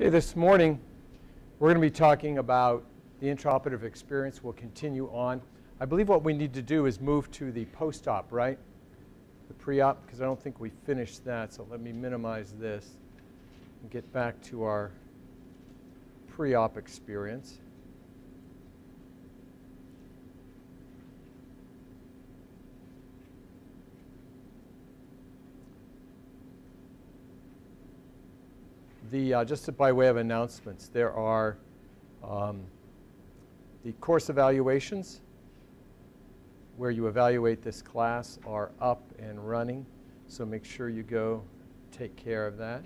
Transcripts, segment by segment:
Okay, this morning we're going to be talking about the intraoperative experience. We'll continue on. I believe what we need to do is move to the post-op, right? The pre-op, because I don't think we finished that. So let me minimize this and get back to our pre-op experience. The, uh, just by way of announcements, there are um, the course evaluations where you evaluate this class are up and running. So make sure you go take care of that.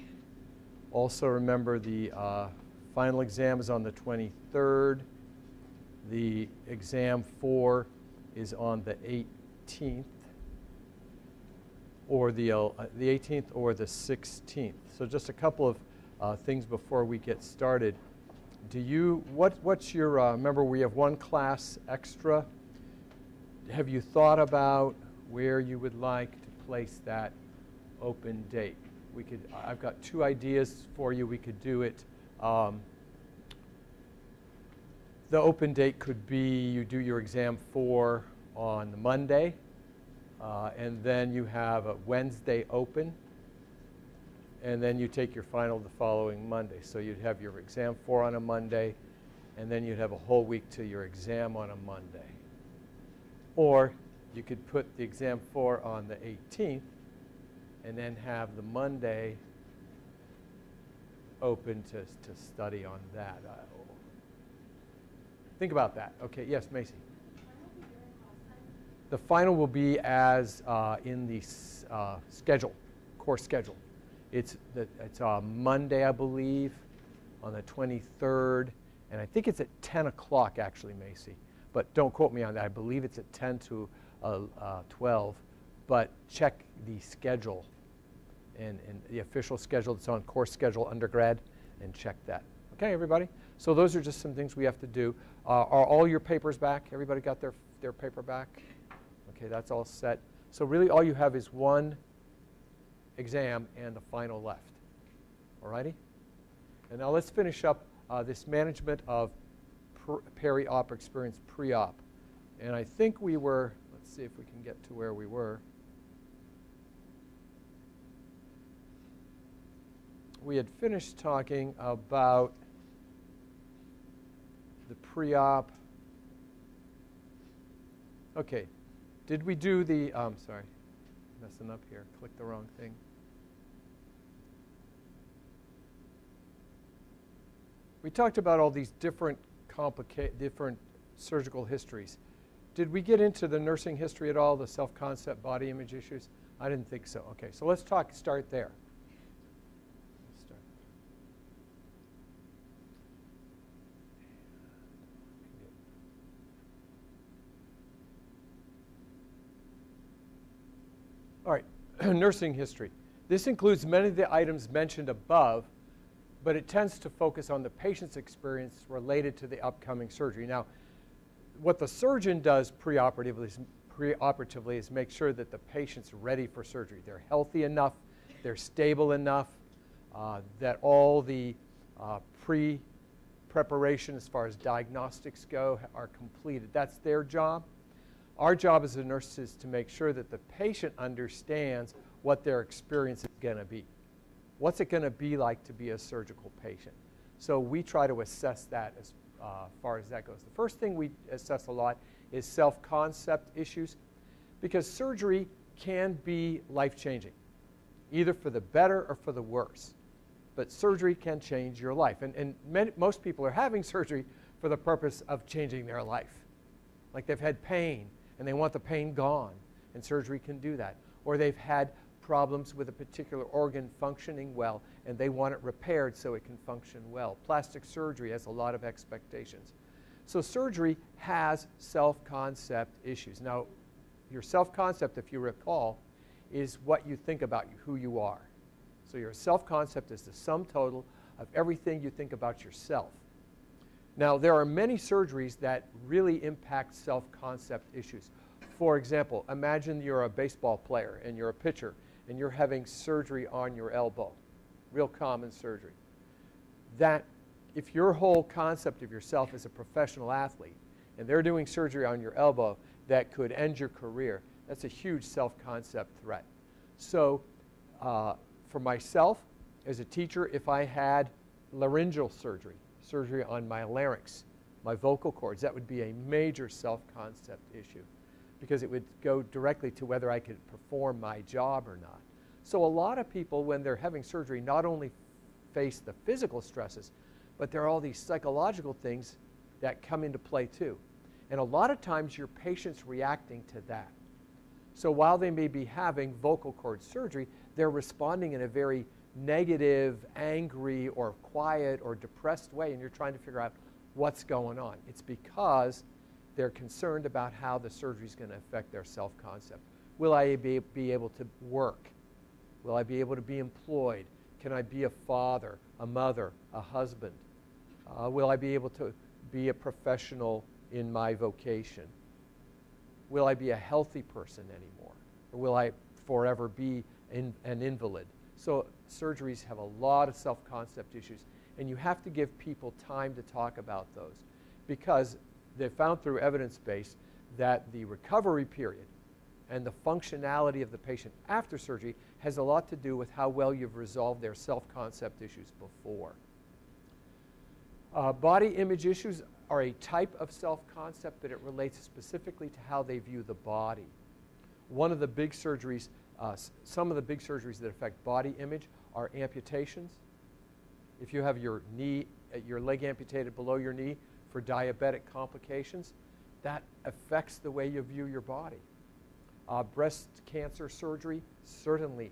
Also remember the uh, final exam is on the 23rd. The exam 4 is on the 18th or the, uh, the 18th or the 16th. So just a couple of uh, things before we get started. Do you, what, what's your, uh, remember we have one class extra. Have you thought about where you would like to place that open date? We could, I've got two ideas for you. We could do it. Um, the open date could be you do your exam four on Monday, uh, and then you have a Wednesday open, and then you take your final the following Monday. So you'd have your exam four on a Monday, and then you'd have a whole week to your exam on a Monday. Or you could put the exam four on the 18th, and then have the Monday open to, to study on that. Think about that. Okay, yes, Macy. The final will be as uh, in the uh, schedule, course schedule. It's, it's uh, Monday, I believe, on the 23rd. And I think it's at 10 o'clock, actually, Macy. But don't quote me on that. I believe it's at 10 to uh, uh, 12. But check the schedule and, and the official schedule that's on course schedule undergrad and check that. Okay, everybody? So those are just some things we have to do. Uh, are all your papers back? Everybody got their, their paper back? Okay, that's all set. So really all you have is one exam and the final left. All righty? And now let's finish up uh, this management of peri-op experience pre-op. And I think we were, let's see if we can get to where we were. We had finished talking about the pre-op. Okay, did we do the, um, sorry, messing up here, click the wrong thing. We talked about all these different complicated, different surgical histories. Did we get into the nursing history at all, the self-concept body image issues? I didn't think so. Okay, so let's talk, start there. Start. All right, nursing history. This includes many of the items mentioned above, but it tends to focus on the patient's experience related to the upcoming surgery. Now, what the surgeon does preoperatively is, preoperatively is make sure that the patient's ready for surgery. They're healthy enough, they're stable enough, uh, that all the uh, pre preparation as far as diagnostics go are completed. That's their job. Our job as a nurse is to make sure that the patient understands what their experience is going to be. What's it going to be like to be a surgical patient? So we try to assess that as uh, far as that goes. The first thing we assess a lot is self-concept issues because surgery can be life-changing, either for the better or for the worse. But surgery can change your life. And, and many, most people are having surgery for the purpose of changing their life. Like they've had pain and they want the pain gone, and surgery can do that. Or they've had problems with a particular organ functioning well, and they want it repaired so it can function well. Plastic surgery has a lot of expectations. So surgery has self-concept issues. Now, your self-concept, if you recall, is what you think about who you are. So your self-concept is the sum total of everything you think about yourself. Now, there are many surgeries that really impact self-concept issues. For example, imagine you're a baseball player and you're a pitcher and you're having surgery on your elbow, real common surgery. that if your whole concept of yourself is a professional athlete and they're doing surgery on your elbow that could end your career, that's a huge self-concept threat. So uh, for myself, as a teacher, if I had laryngeal surgery, surgery on my larynx, my vocal cords, that would be a major self-concept issue because it would go directly to whether I could perform my job or not. So a lot of people, when they're having surgery, not only face the physical stresses, but there are all these psychological things that come into play too. And a lot of times your patient's reacting to that. So while they may be having vocal cord surgery, they're responding in a very negative, angry, or quiet, or depressed way, and you're trying to figure out what's going on. It's because they're concerned about how the surgery is going to affect their self-concept. Will I be, be able to work? Will I be able to be employed? Can I be a father, a mother, a husband? Uh, will I be able to be a professional in my vocation? Will I be a healthy person anymore? Or will I forever be in, an invalid? So surgeries have a lot of self-concept issues, and you have to give people time to talk about those because they found through evidence base that the recovery period and the functionality of the patient after surgery has a lot to do with how well you've resolved their self-concept issues before. Uh, body image issues are a type of self-concept, but it relates specifically to how they view the body. One of the big surgeries, uh, some of the big surgeries that affect body image are amputations. If you have your knee, uh, your leg amputated below your knee for diabetic complications, that affects the way you view your body. Uh, breast cancer surgery certainly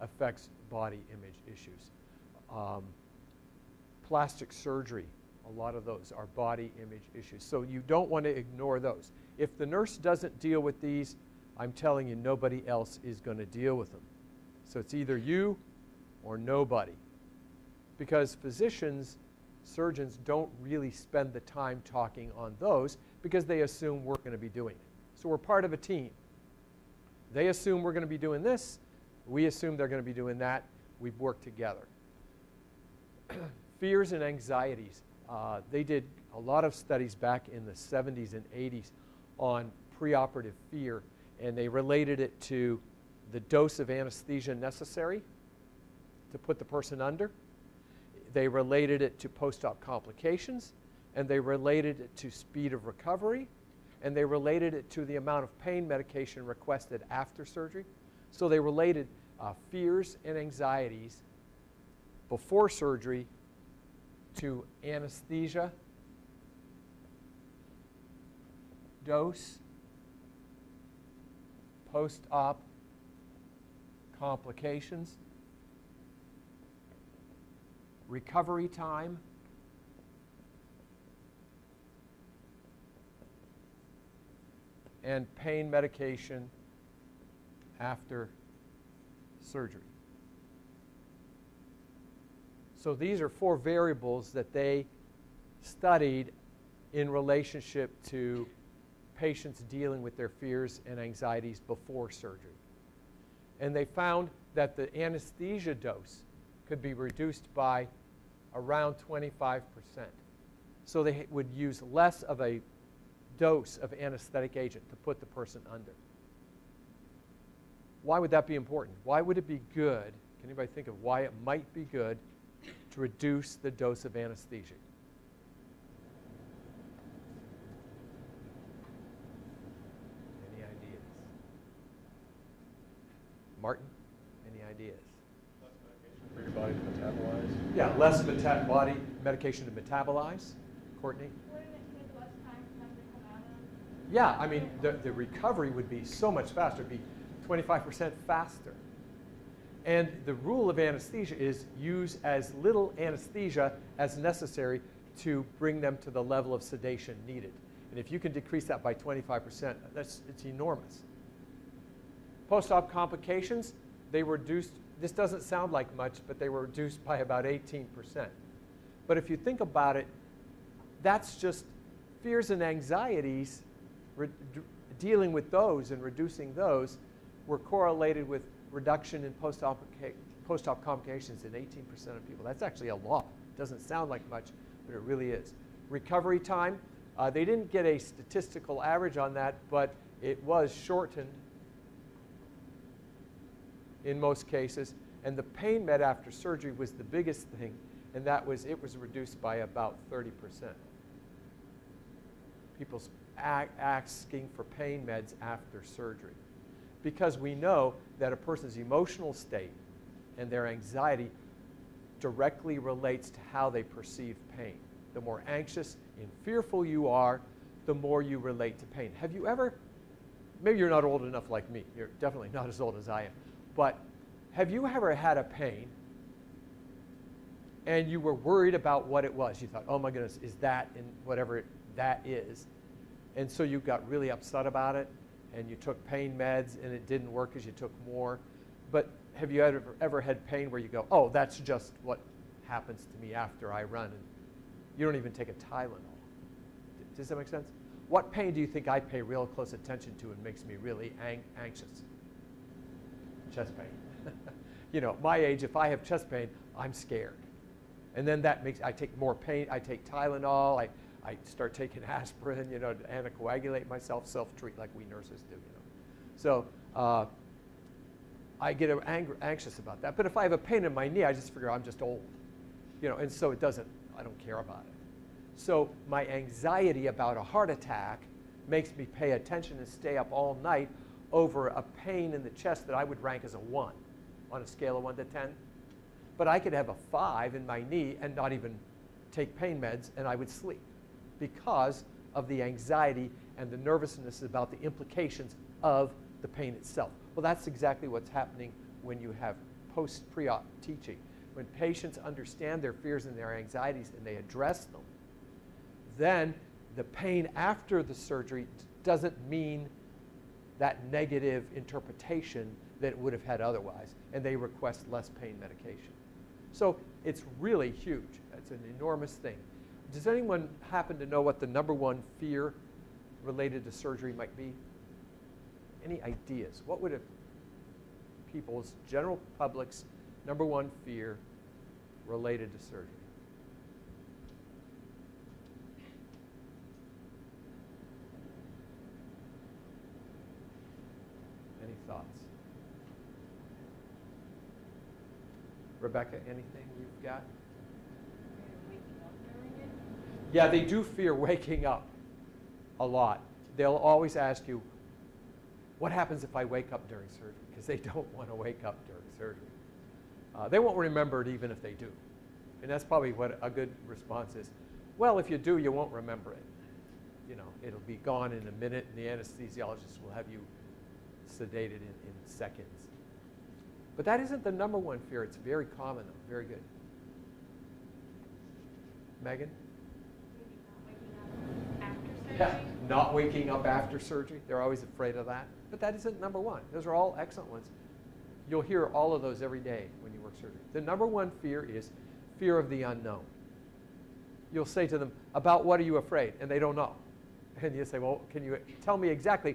affects body image issues. Um, plastic surgery, a lot of those are body image issues. So you don't want to ignore those. If the nurse doesn't deal with these, I'm telling you, nobody else is going to deal with them. So it's either you or nobody. Because physicians, surgeons don't really spend the time talking on those because they assume we're going to be doing it. So we're part of a team. They assume we're going to be doing this. We assume they're going to be doing that. We work together. Fears and anxieties. Uh, they did a lot of studies back in the 70s and 80s on preoperative fear, and they related it to the dose of anesthesia necessary to put the person under. They related it to post-op complications, and they related it to speed of recovery, and they related it to the amount of pain medication requested after surgery. So they related uh, fears and anxieties before surgery to anesthesia, dose, post-op complications, recovery time, and pain medication after surgery. So these are four variables that they studied in relationship to patients dealing with their fears and anxieties before surgery. And they found that the anesthesia dose could be reduced by around 25%. So they would use less of a dose of anesthetic agent to put the person under. Why would that be important? Why would it be good? Can anybody think of why it might be good to reduce the dose of anesthesia? Any ideas? Martin, any ideas? Less medication for your body to metabolize. Yeah, less meta- body medication to metabolize. Courtney? Yeah, I mean, the, the recovery would be so much faster. It'd be 25% faster. And the rule of anesthesia is use as little anesthesia as necessary to bring them to the level of sedation needed. And if you can decrease that by 25%, that's, it's enormous. Post-op complications, they were reduced, this doesn't sound like much, but they were reduced by about 18%. But if you think about it, that's just fears and anxieties dealing with those and reducing those were correlated with reduction in post-op post-op complications in 18% of people. That's actually a lot. It doesn't sound like much, but it really is. Recovery time, uh, they didn't get a statistical average on that, but it was shortened in most cases. And the pain med after surgery was the biggest thing, and that was it was reduced by about 30%. People asking for pain meds after surgery. Because we know that a person's emotional state and their anxiety directly relates to how they perceive pain. The more anxious and fearful you are, the more you relate to pain. Have you ever, maybe you're not old enough like me, you're definitely not as old as I am, but have you ever had a pain and you were worried about what it was? You thought, oh my goodness, is that in whatever that is? And so you got really upset about it and you took pain meds and it didn't work because you took more. But have you ever, ever had pain where you go, oh, that's just what happens to me after I run? And you don't even take a Tylenol. Does that make sense? What pain do you think I pay real close attention to and makes me really ang anxious? Chest pain. you know, my age, if I have chest pain, I'm scared. And then that makes, I take more pain, I take Tylenol, I, I start taking aspirin, you know, to anticoagulate myself, self-treat like we nurses do, you know. So uh, I get angry, anxious about that. But if I have a pain in my knee, I just figure I'm just old, you know, and so it doesn't, I don't care about it. So my anxiety about a heart attack makes me pay attention and stay up all night over a pain in the chest that I would rank as a 1 on a scale of 1 to 10. But I could have a 5 in my knee and not even take pain meds and I would sleep because of the anxiety and the nervousness about the implications of the pain itself. Well, that's exactly what's happening when you have post pre-op teaching. When patients understand their fears and their anxieties and they address them, then the pain after the surgery doesn't mean that negative interpretation that it would have had otherwise, and they request less pain medication. So it's really huge. It's an enormous thing. Does anyone happen to know what the number one fear related to surgery might be? Any ideas? What would people's, general public's number one fear related to surgery? Any thoughts? Rebecca, anything you've got? Yeah, they do fear waking up a lot. They'll always ask you, what happens if I wake up during surgery? Because they don't want to wake up during surgery. Uh, they won't remember it even if they do. And that's probably what a good response is. Well, if you do, you won't remember it. You know, it'll be gone in a minute, and the anesthesiologist will have you sedated in, in seconds. But that isn't the number one fear. It's very common, though. Very good. Megan? Yeah, not waking up after surgery. They're always afraid of that. But that isn't number one. Those are all excellent ones. You'll hear all of those every day when you work surgery. The number one fear is fear of the unknown. You'll say to them, about what are you afraid? And they don't know. And you say, well, can you tell me exactly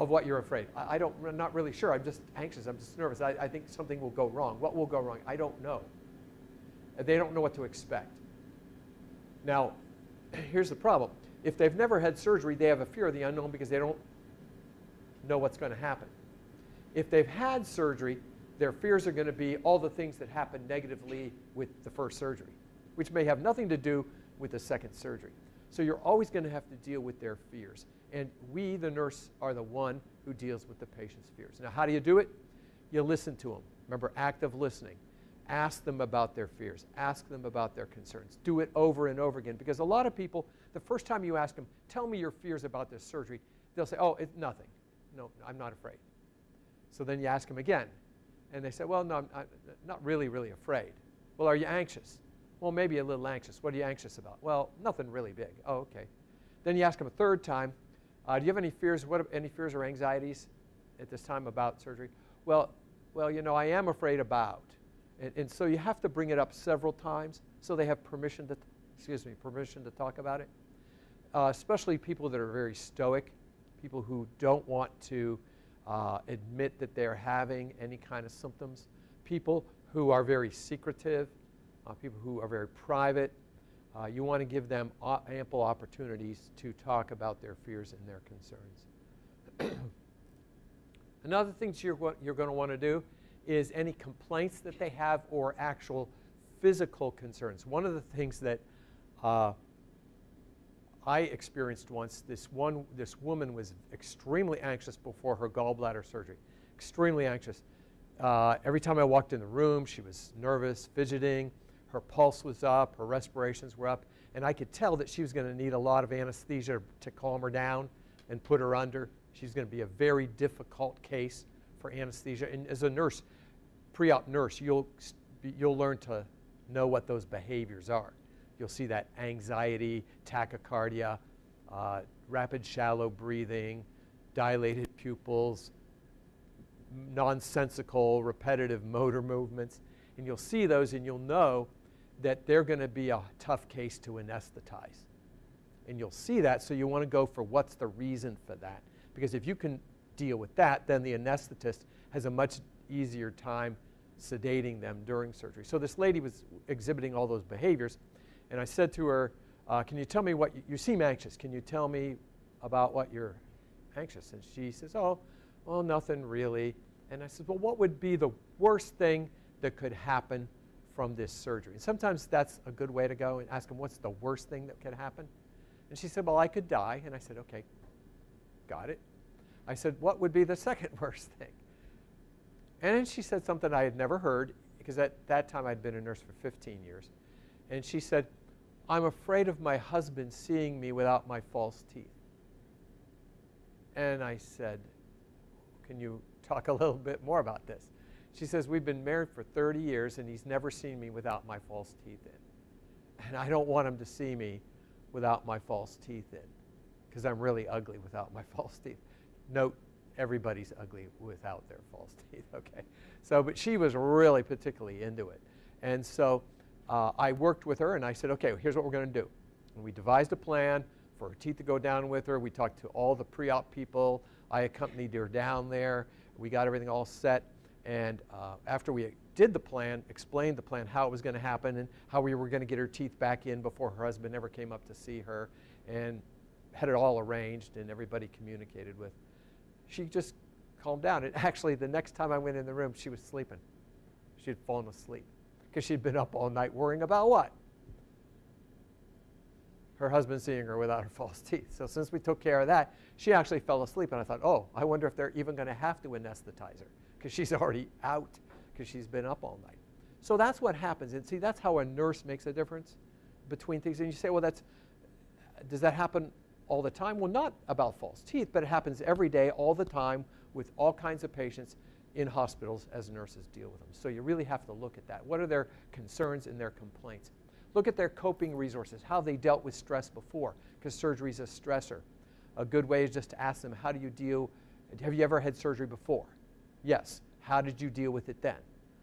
of what you're afraid? I, I don't, I'm not really sure. I'm just anxious. I'm just nervous. I, I think something will go wrong. What will go wrong? I don't know. They don't know what to expect. Now, here's the problem if they've never had surgery, they have a fear of the unknown because they don't know what's going to happen. If they've had surgery, their fears are going to be all the things that happen negatively with the first surgery, which may have nothing to do with the second surgery. So you're always going to have to deal with their fears. And we, the nurse, are the one who deals with the patient's fears. Now, how do you do it? You listen to them. Remember, active listening. Ask them about their fears. Ask them about their concerns. Do it over and over again because a lot of people, the first time you ask them, tell me your fears about this surgery, they'll say, oh, it's nothing. No, I'm not afraid. So then you ask them again. And they say, well, no, I'm, not really, really afraid. Well, are you anxious? Well, maybe a little anxious. What are you anxious about? Well, nothing really big. Oh, okay. Then you ask them a third time, uh, do you have any fears? What any fears or anxieties at this time about surgery? Well, well, you know, I am afraid about. And, and so you have to bring it up several times so they have permission to, excuse me, permission to talk about it. Uh, especially people that are very stoic, people who don't want to uh, admit that they're having any kind of symptoms, people who are very secretive, uh, people who are very private. Uh, you want to give them ample opportunities to talk about their fears and their concerns. Another thing you're, you're going to want to do is any complaints that they have or actual physical concerns. One of the things that uh, I experienced once, this one, this woman was extremely anxious before her gallbladder surgery, extremely anxious. Uh, every time I walked in the room, she was nervous, fidgeting. Her pulse was up, her respirations were up, and I could tell that she was going to need a lot of anesthesia to calm her down and put her under. She's going to be a very difficult case for anesthesia. And as a nurse, pre-op nurse, you'll, you'll learn to know what those behaviors are. You'll see that anxiety, tachycardia, uh, rapid shallow breathing, dilated pupils, nonsensical, repetitive motor movements. And you'll see those and you'll know that they're going to be a tough case to anesthetize. And you'll see that, so you want to go for what's the reason for that. Because if you can deal with that, then the anesthetist has a much easier time sedating them during surgery. So this lady was exhibiting all those behaviors, and I said to her, uh, Can you tell me what you, you seem anxious? Can you tell me about what you're anxious? And she says, Oh, well, nothing really. And I said, Well, what would be the worst thing that could happen from this surgery? And sometimes that's a good way to go and ask them, What's the worst thing that could happen? And she said, Well, I could die. And I said, Okay, got it. I said, What would be the second worst thing? And then she said something I had never heard, because at that time I'd been a nurse for 15 years. And she said, I'm afraid of my husband seeing me without my false teeth. And I said, Can you talk a little bit more about this? She says, We've been married for 30 years and he's never seen me without my false teeth in. And I don't want him to see me without my false teeth in because I'm really ugly without my false teeth. Note everybody's ugly without their false teeth, okay? So, but she was really particularly into it. And so uh, I worked with her and I said, okay, here's what we're going to do. And we devised a plan for her teeth to go down with her. We talked to all the pre op people. I accompanied her down there. We got everything all set. And uh, after we did the plan, explained the plan, how it was going to happen, and how we were going to get her teeth back in before her husband ever came up to see her, and had it all arranged and everybody communicated with she just calmed down. And actually, the next time I went in the room, she was sleeping. She had fallen asleep because she'd been up all night worrying about what? Her husband seeing her without her false teeth. So since we took care of that, she actually fell asleep. And I thought, oh, I wonder if they're even going to have to anesthetize her because she's already out because she's been up all night. So that's what happens. And see, that's how a nurse makes a difference between things. And you say, well, that's, does that happen all the time? Well, not about false teeth, but it happens every day, all the time, with all kinds of patients in hospitals as nurses deal with them. So you really have to look at that. What are their concerns and their complaints? Look at their coping resources, how they dealt with stress before, because surgery is a stressor. A good way is just to ask them, how do you deal, have you ever had surgery before? Yes. How did you deal with it then?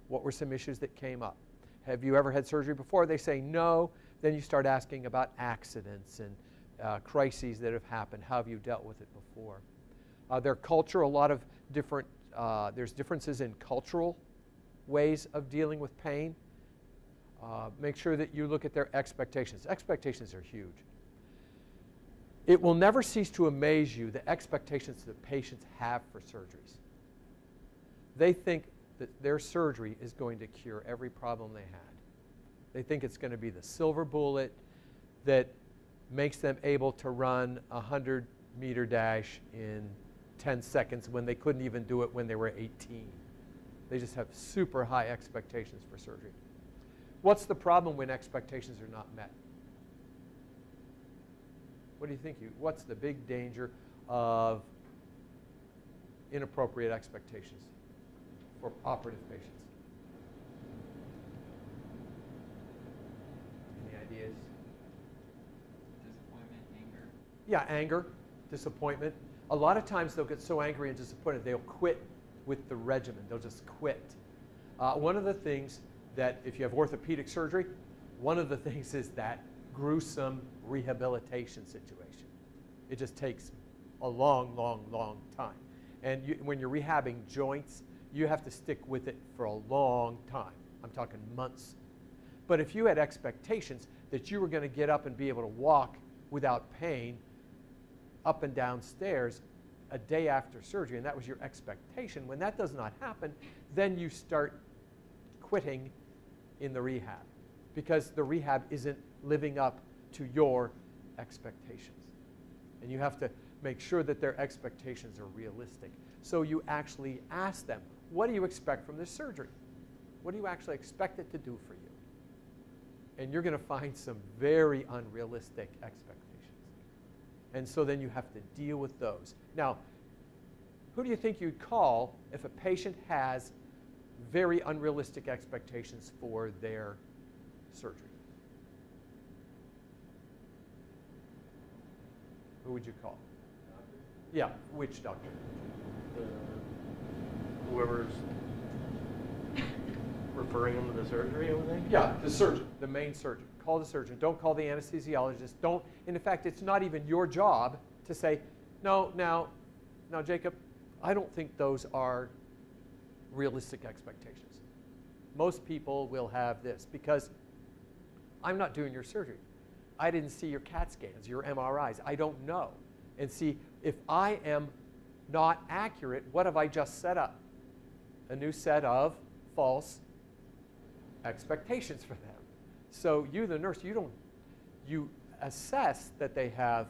What were some issues that came up? Have you ever had surgery before? They say no. Then you start asking about accidents and uh, crises that have happened. How have you dealt with it before? Uh, their culture, a lot of different, uh, there's differences in cultural ways of dealing with pain. Uh, make sure that you look at their expectations. Expectations are huge. It will never cease to amaze you the expectations that patients have for surgeries. They think that their surgery is going to cure every problem they had. They think it's going to be the silver bullet that makes them able to run a 100 meter dash in 10 seconds when they couldn't even do it when they were 18. They just have super high expectations for surgery. What's the problem when expectations are not met? What do you think? You, what's the big danger of inappropriate expectations for operative patients? Any ideas? Disappointment, anger. Yeah, anger, disappointment. A lot of times they'll get so angry and disappointed they'll quit with the regimen. They'll just quit. Uh, one of the things that, if you have orthopedic surgery, one of the things is that gruesome rehabilitation situation. It just takes a long, long, long time. And you, when you're rehabbing joints, you have to stick with it for a long time. I'm talking months. But if you had expectations that you were going to get up and be able to walk without pain up and down stairs a day after surgery, and that was your expectation, when that does not happen, then you start quitting in the rehab because the rehab isn't living up to your expectations. And you have to make sure that their expectations are realistic. So you actually ask them, what do you expect from this surgery? What do you actually expect it to do for you? And you're going to find some very unrealistic expectations. And so then you have to deal with those. Now, who do you think you'd call if a patient has very unrealistic expectations for their surgery? Who would you call? Yeah, which doctor? The, whoever's referring them to the surgery, I would think? Yeah, the surgeon, the main surgeon. Call the surgeon. Don't call the anesthesiologist. Don't, and in fact, it's not even your job to say, no, now, now, Jacob, I don't think those are realistic expectations. Most people will have this because I'm not doing your surgery. I didn't see your CAT scans, your MRIs. I don't know. And see, if I am not accurate, what have I just set up? A new set of false expectations for them. So you, the nurse, you don't, you assess that they have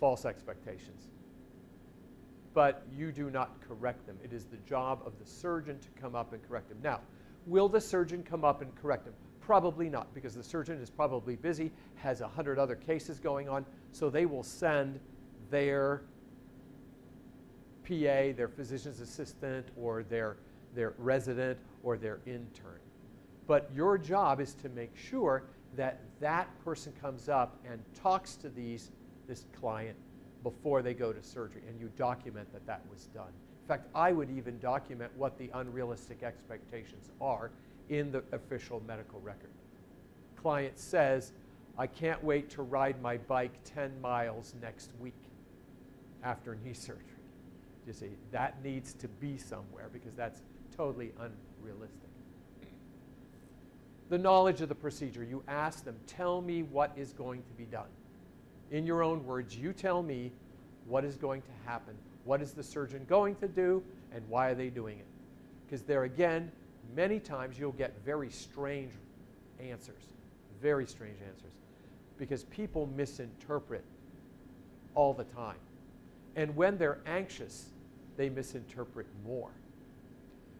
false expectations, but you do not correct them. It is the job of the surgeon to come up and correct them. Now, will the surgeon come up and correct them? Probably not, because the surgeon is probably busy, has a hundred other cases going on, so they will send their PA, their physician's assistant, or their, their resident, or their intern. But your job is to make sure that that person comes up and talks to these, this client before they go to surgery, and you document that that was done. In fact, I would even document what the unrealistic expectations are in the official medical record. Client says, I can't wait to ride my bike 10 miles next week after knee surgery. You see, that needs to be somewhere because that's totally unrealistic. The knowledge of the procedure, you ask them, tell me what is going to be done. In your own words, you tell me what is going to happen, what is the surgeon going to do, and why are they doing it. Because there again, many times you'll get very strange answers, very strange answers, because people misinterpret all the time. And when they're anxious, they misinterpret more.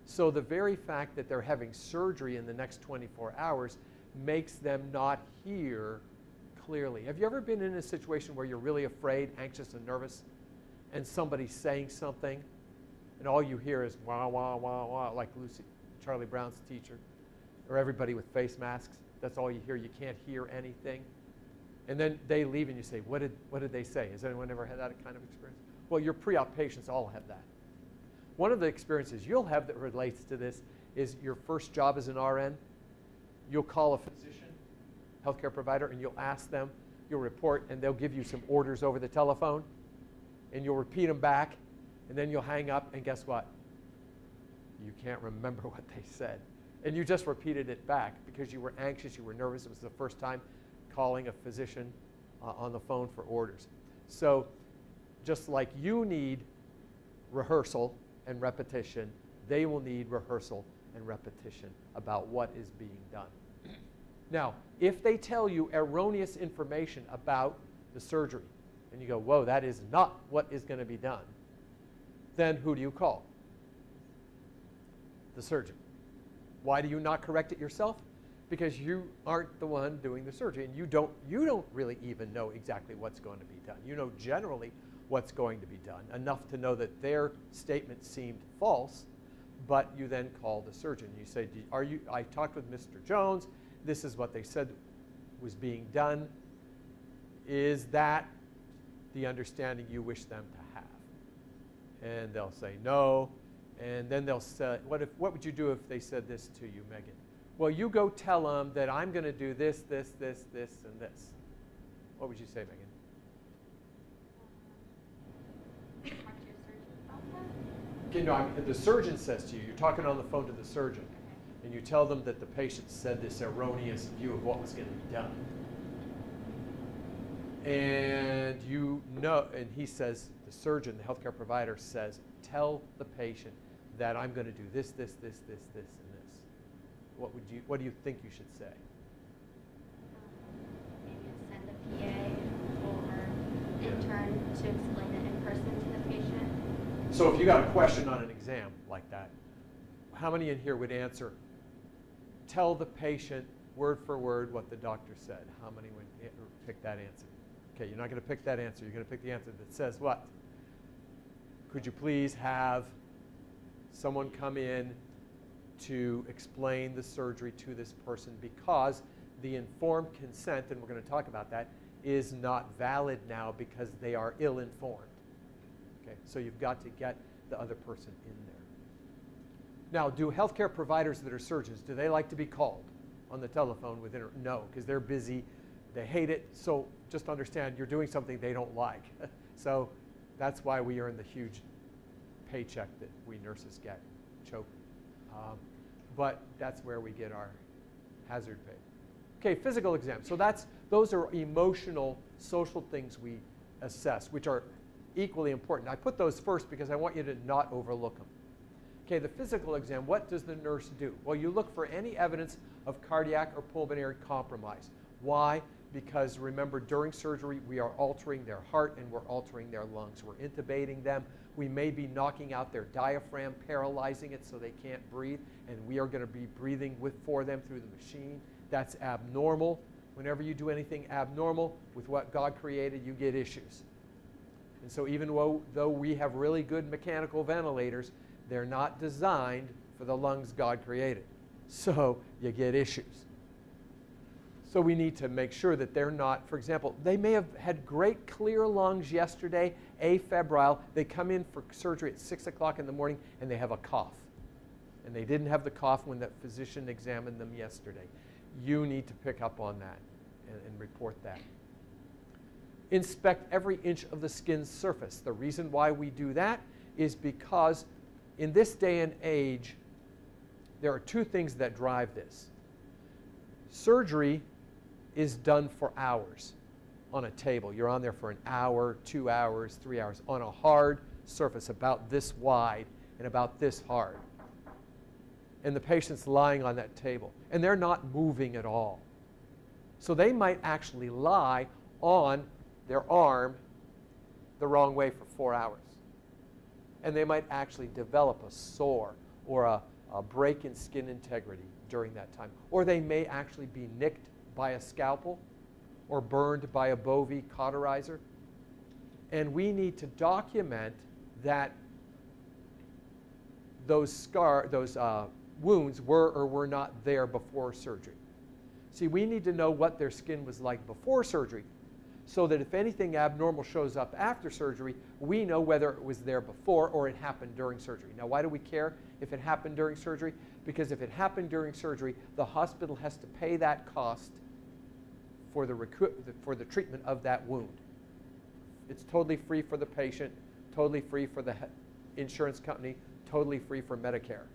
So the very fact that they're having surgery in the next 24 hours makes them not hear clearly. Have you ever been in a situation where you're really afraid, anxious, and nervous, and somebody's saying something, and all you hear is wah, wah, wah, wah, like Lucy, Charlie Brown's teacher, or everybody with face masks? That's all you hear. You can't hear anything. And then they leave and you say, what did, what did they say? Has anyone ever had that kind of experience? Well, your pre-op patients all have that. One of the experiences you'll have that relates to this is your first job as an RN. You'll call a physician, healthcare provider, and you'll ask them, you'll report, and they'll give you some orders over the telephone, and you'll repeat them back, and then you'll hang up, and guess what? You can't remember what they said. And you just repeated it back because you were anxious, you were nervous. It was the first time calling a physician uh, on the phone for orders. So just like you need rehearsal and repetition, they will need rehearsal and repetition about what is being done. Now, if they tell you erroneous information about the surgery, and you go, whoa, that is not what is going to be done, then who do you call? The surgeon. Why do you not correct it yourself? Because you aren't the one doing the surgery, and you don't, you don't really even know exactly what's going to be done. You know generally what's going to be done, enough to know that their statement seemed false, but you then call the surgeon. You say, are you, I talked with Mr. Jones, this is what they said was being done. Is that the understanding you wish them to have? And they'll say no, and then they'll say, what, if, what would you do if they said this to you, Megan? Well, you go tell them that I'm going to do this, this, this, this, and this. What would you say, Megan? You know, I mean, the surgeon says to you, you're talking on the phone to the surgeon. and you tell them that the patient said this erroneous view of what was going to be done. And you know, and he says, the surgeon, the healthcare provider says, tell the patient that I'm going to do this, this, this, this, this, this. What would you, what do you think you should say? Maybe send a PA or intern to explain it in person to the patient. So if you got a question on an exam like that, how many in here would answer, tell the patient word for word what the doctor said? How many would pick that answer? Okay, you're not going to pick that answer. You're going to pick the answer that says what? Could you please have someone come in to explain the surgery to this person because the informed consent, and we're going to talk about that, is not valid now because they are ill-informed. Okay, so you've got to get the other person in there. Now, do healthcare providers that are surgeons, do they like to be called on the telephone with inter- no, because they're busy, they hate it. So just understand you're doing something they don't like. so that's why we earn the huge paycheck that we nurses get, choke. Um, but that's where we get our hazard pay. Okay, physical exam. So that's those are emotional, social things we assess, which are equally important. I put those first because I want you to not overlook them. Okay, the physical exam, what does the nurse do? Well, you look for any evidence of cardiac or pulmonary compromise. Why? Because remember, during surgery, we are altering their heart and we're altering their lungs. We're intubating them. We may be knocking out their diaphragm, paralyzing it so they can't breathe, and we are going to be breathing with, for them through the machine. That's abnormal. Whenever you do anything abnormal with what God created, you get issues. And so even though, though we have really good mechanical ventilators, they're not designed for the lungs God created. So you get issues. So we need to make sure that they're not, for example, they may have had great clear lungs yesterday, afebrile. They come in for surgery at 6 o'clock in the morning and they have a cough. And they didn't have the cough when that physician examined them yesterday. You need to pick up on that and, and report that. Inspect every inch of the skin's surface. The reason why we do that is because in this day and age, there are two things that drive this. Surgery is done for hours on a table. You're on there for an hour, two hours, three hours on a hard surface about this wide and about this hard. And the patient's lying on that table and they're not moving at all. So they might actually lie on their arm the wrong way for four hours. And they might actually develop a sore or a, a break in skin integrity during that time. Or they may actually be nicked by a scalpel or burned by a Bovie cauterizer. And we need to document that those scar, those uh, wounds were or were not there before surgery. See, we need to know what their skin was like before surgery so that if anything abnormal shows up after surgery, we know whether it was there before or it happened during surgery. Now, why do we care if it happened during surgery? Because if it happened during surgery, the hospital has to pay that cost for the, for the treatment of that wound. It's totally free for the patient, totally free for the insurance company, totally free for Medicare.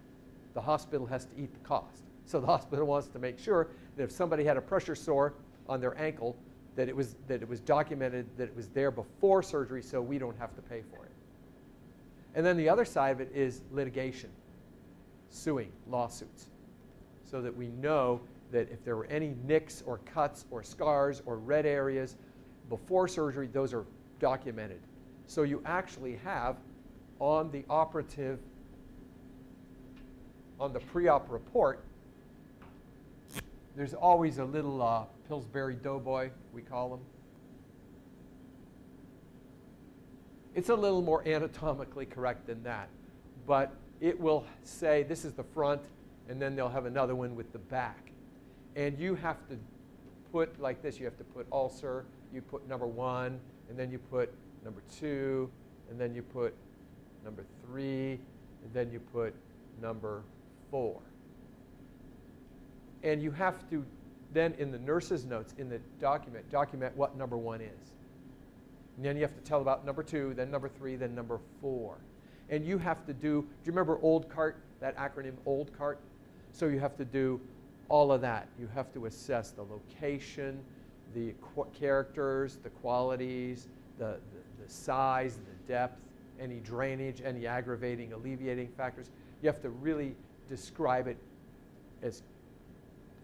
The hospital has to eat the cost. So the hospital wants to make sure that if somebody had a pressure sore on their ankle, that it was, that it was documented that it was there before surgery so we don't have to pay for it. And then the other side of it is litigation, suing, lawsuits, so that we know that if there were any nicks or cuts or scars or red areas before surgery, those are documented. So you actually have on the operative, on the pre-op report, there's always a little uh, Pillsbury Doughboy, we call them. It's a little more anatomically correct than that, but it will say this is the front, and then they'll have another one with the back. And you have to put like this, you have to put ulcer, you put number one, and then you put number two, and then you put number three, and then you put number four. And you have to then in the nurse's notes in the document, document what number one is. And then you have to tell about number two, then number three, then number four. And you have to do, do you remember OLD CART, that acronym OLD CART? So you have to do all of that. You have to assess the location, the characters, the qualities, the, the, the size, the depth, any drainage, any aggravating, alleviating factors. You have to really describe it as,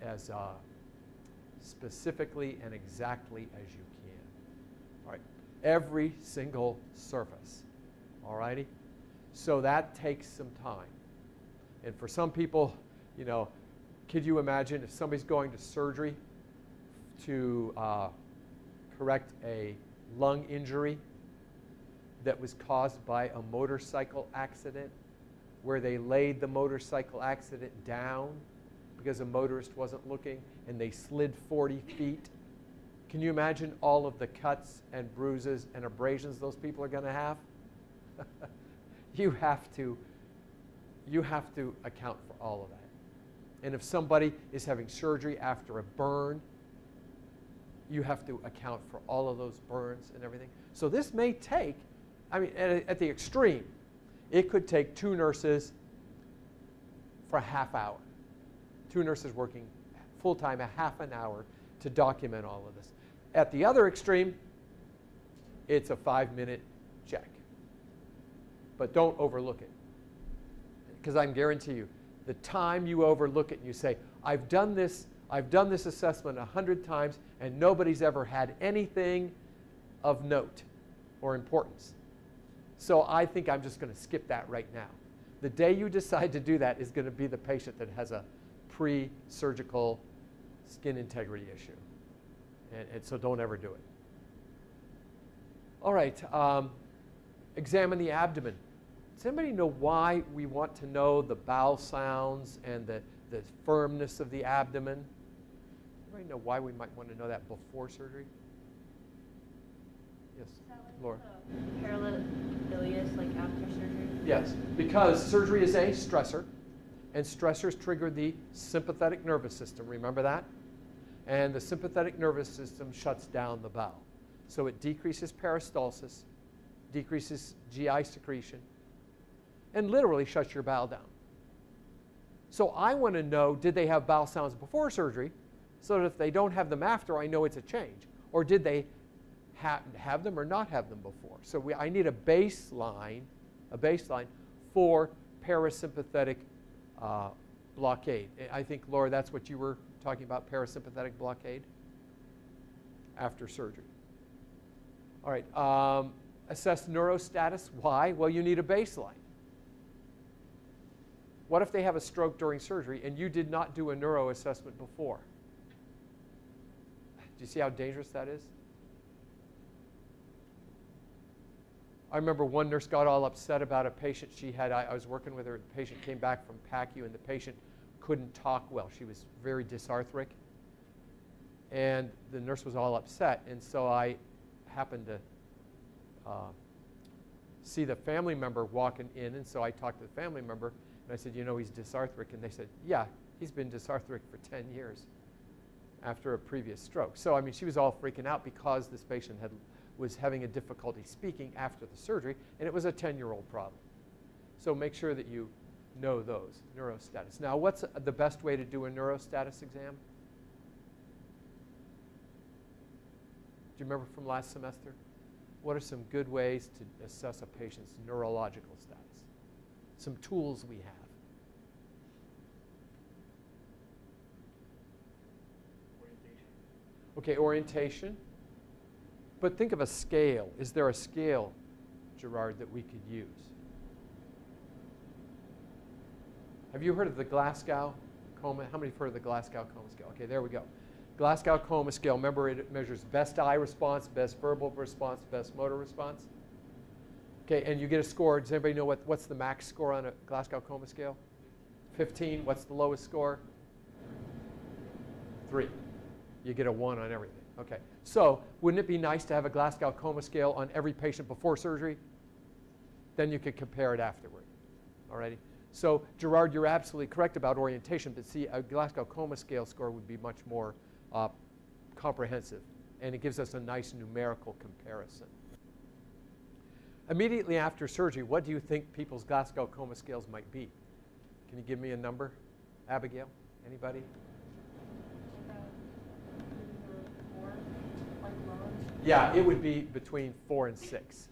as uh, specifically and exactly as you can. All right, every single surface. All righty? So that takes some time. And for some people, you know, could you imagine if somebody's going to surgery to uh, correct a lung injury that was caused by a motorcycle accident where they laid the motorcycle accident down because a motorist wasn't looking and they slid 40 feet? Can you imagine all of the cuts and bruises and abrasions those people are going to have? you have to you have to account for all of that. And if somebody is having surgery after a burn, you have to account for all of those burns and everything. So this may take, I mean, at, at the extreme, it could take two nurses for a half hour. Two nurses working full time, a half an hour to document all of this. At the other extreme, it's a five minute check. But don't overlook it. Because I am guarantee you, the time you overlook it and you say, I've done this, I've done this assessment a hundred times and nobody's ever had anything of note or importance. So I think I'm just going to skip that right now. The day you decide to do that is going to be the patient that has a pre-surgical skin integrity issue. And, and, so don't ever do it. All right, um, examine the abdomen. Does anybody know why we want to know the bowel sounds and the, the firmness of the abdomen? Anybody know why we might want to know that before surgery? Yes, Laura. Paralysis, like after surgery? Yes, because surgery is a stressor, and stressors trigger the sympathetic nervous system. Remember that? And the sympathetic nervous system shuts down the bowel. So it decreases peristalsis, decreases GI secretion, and literally shuts your bowel down. So I want to know did they have bowel sounds before surgery so that if they don't have them after, I know it's a change? Or did they ha have them or not have them before? So we, I need a baseline, a baseline for parasympathetic uh, blockade. I think, Laura, that's what you were talking about, parasympathetic blockade after surgery. All right, um, assess neurostatus. Why? Well, you need a baseline. What if they have a stroke during surgery and you did not do a neuro assessment before? Do you see how dangerous that is? I remember one nurse got all upset about a patient she had. I, I was working with her. The patient came back from PACU, and the patient couldn't talk well. She was very dysarthric. And the nurse was all upset. And so I happened to uh, see the family member walking in. And so I talked to the family member. And I said, you know, he's dysarthric. And they said, yeah, he's been dysarthric for 10 years after a previous stroke. So, I mean, she was all freaking out because this patient had, was having a difficulty speaking after the surgery, and it was a 10-year-old problem. So make sure that you know those, neurostatus. Now, what's the best way to do a neurostatus exam? Do you remember from last semester? What are some good ways to assess a patient's neurological status? Some tools we have. Orientation. Okay, orientation. But think of a scale. Is there a scale, Gerard, that we could use? Have you heard of the Glasgow Coma? How many have heard of the Glasgow Coma Scale? Okay, there we go. Glasgow Coma Scale, remember it measures best eye response, best verbal response, best motor response. Okay, and you get a score. Does anybody know what, what's the max score on a Glasgow Coma scale? 15. What's the lowest score? 3. You get a 1 on everything. Okay. So wouldn't it be nice to have a Glasgow Coma scale on every patient before surgery? Then you could compare it afterward. Alrighty? So Gerard, you're absolutely correct about orientation, but see, a Glasgow Coma scale score would be much more uh, comprehensive, and it gives us a nice numerical comparison. Immediately after surgery, what do you think people's Glasgow coma scales might be? Can you give me a number? Abigail? Anybody? Yeah, it would be between four and six.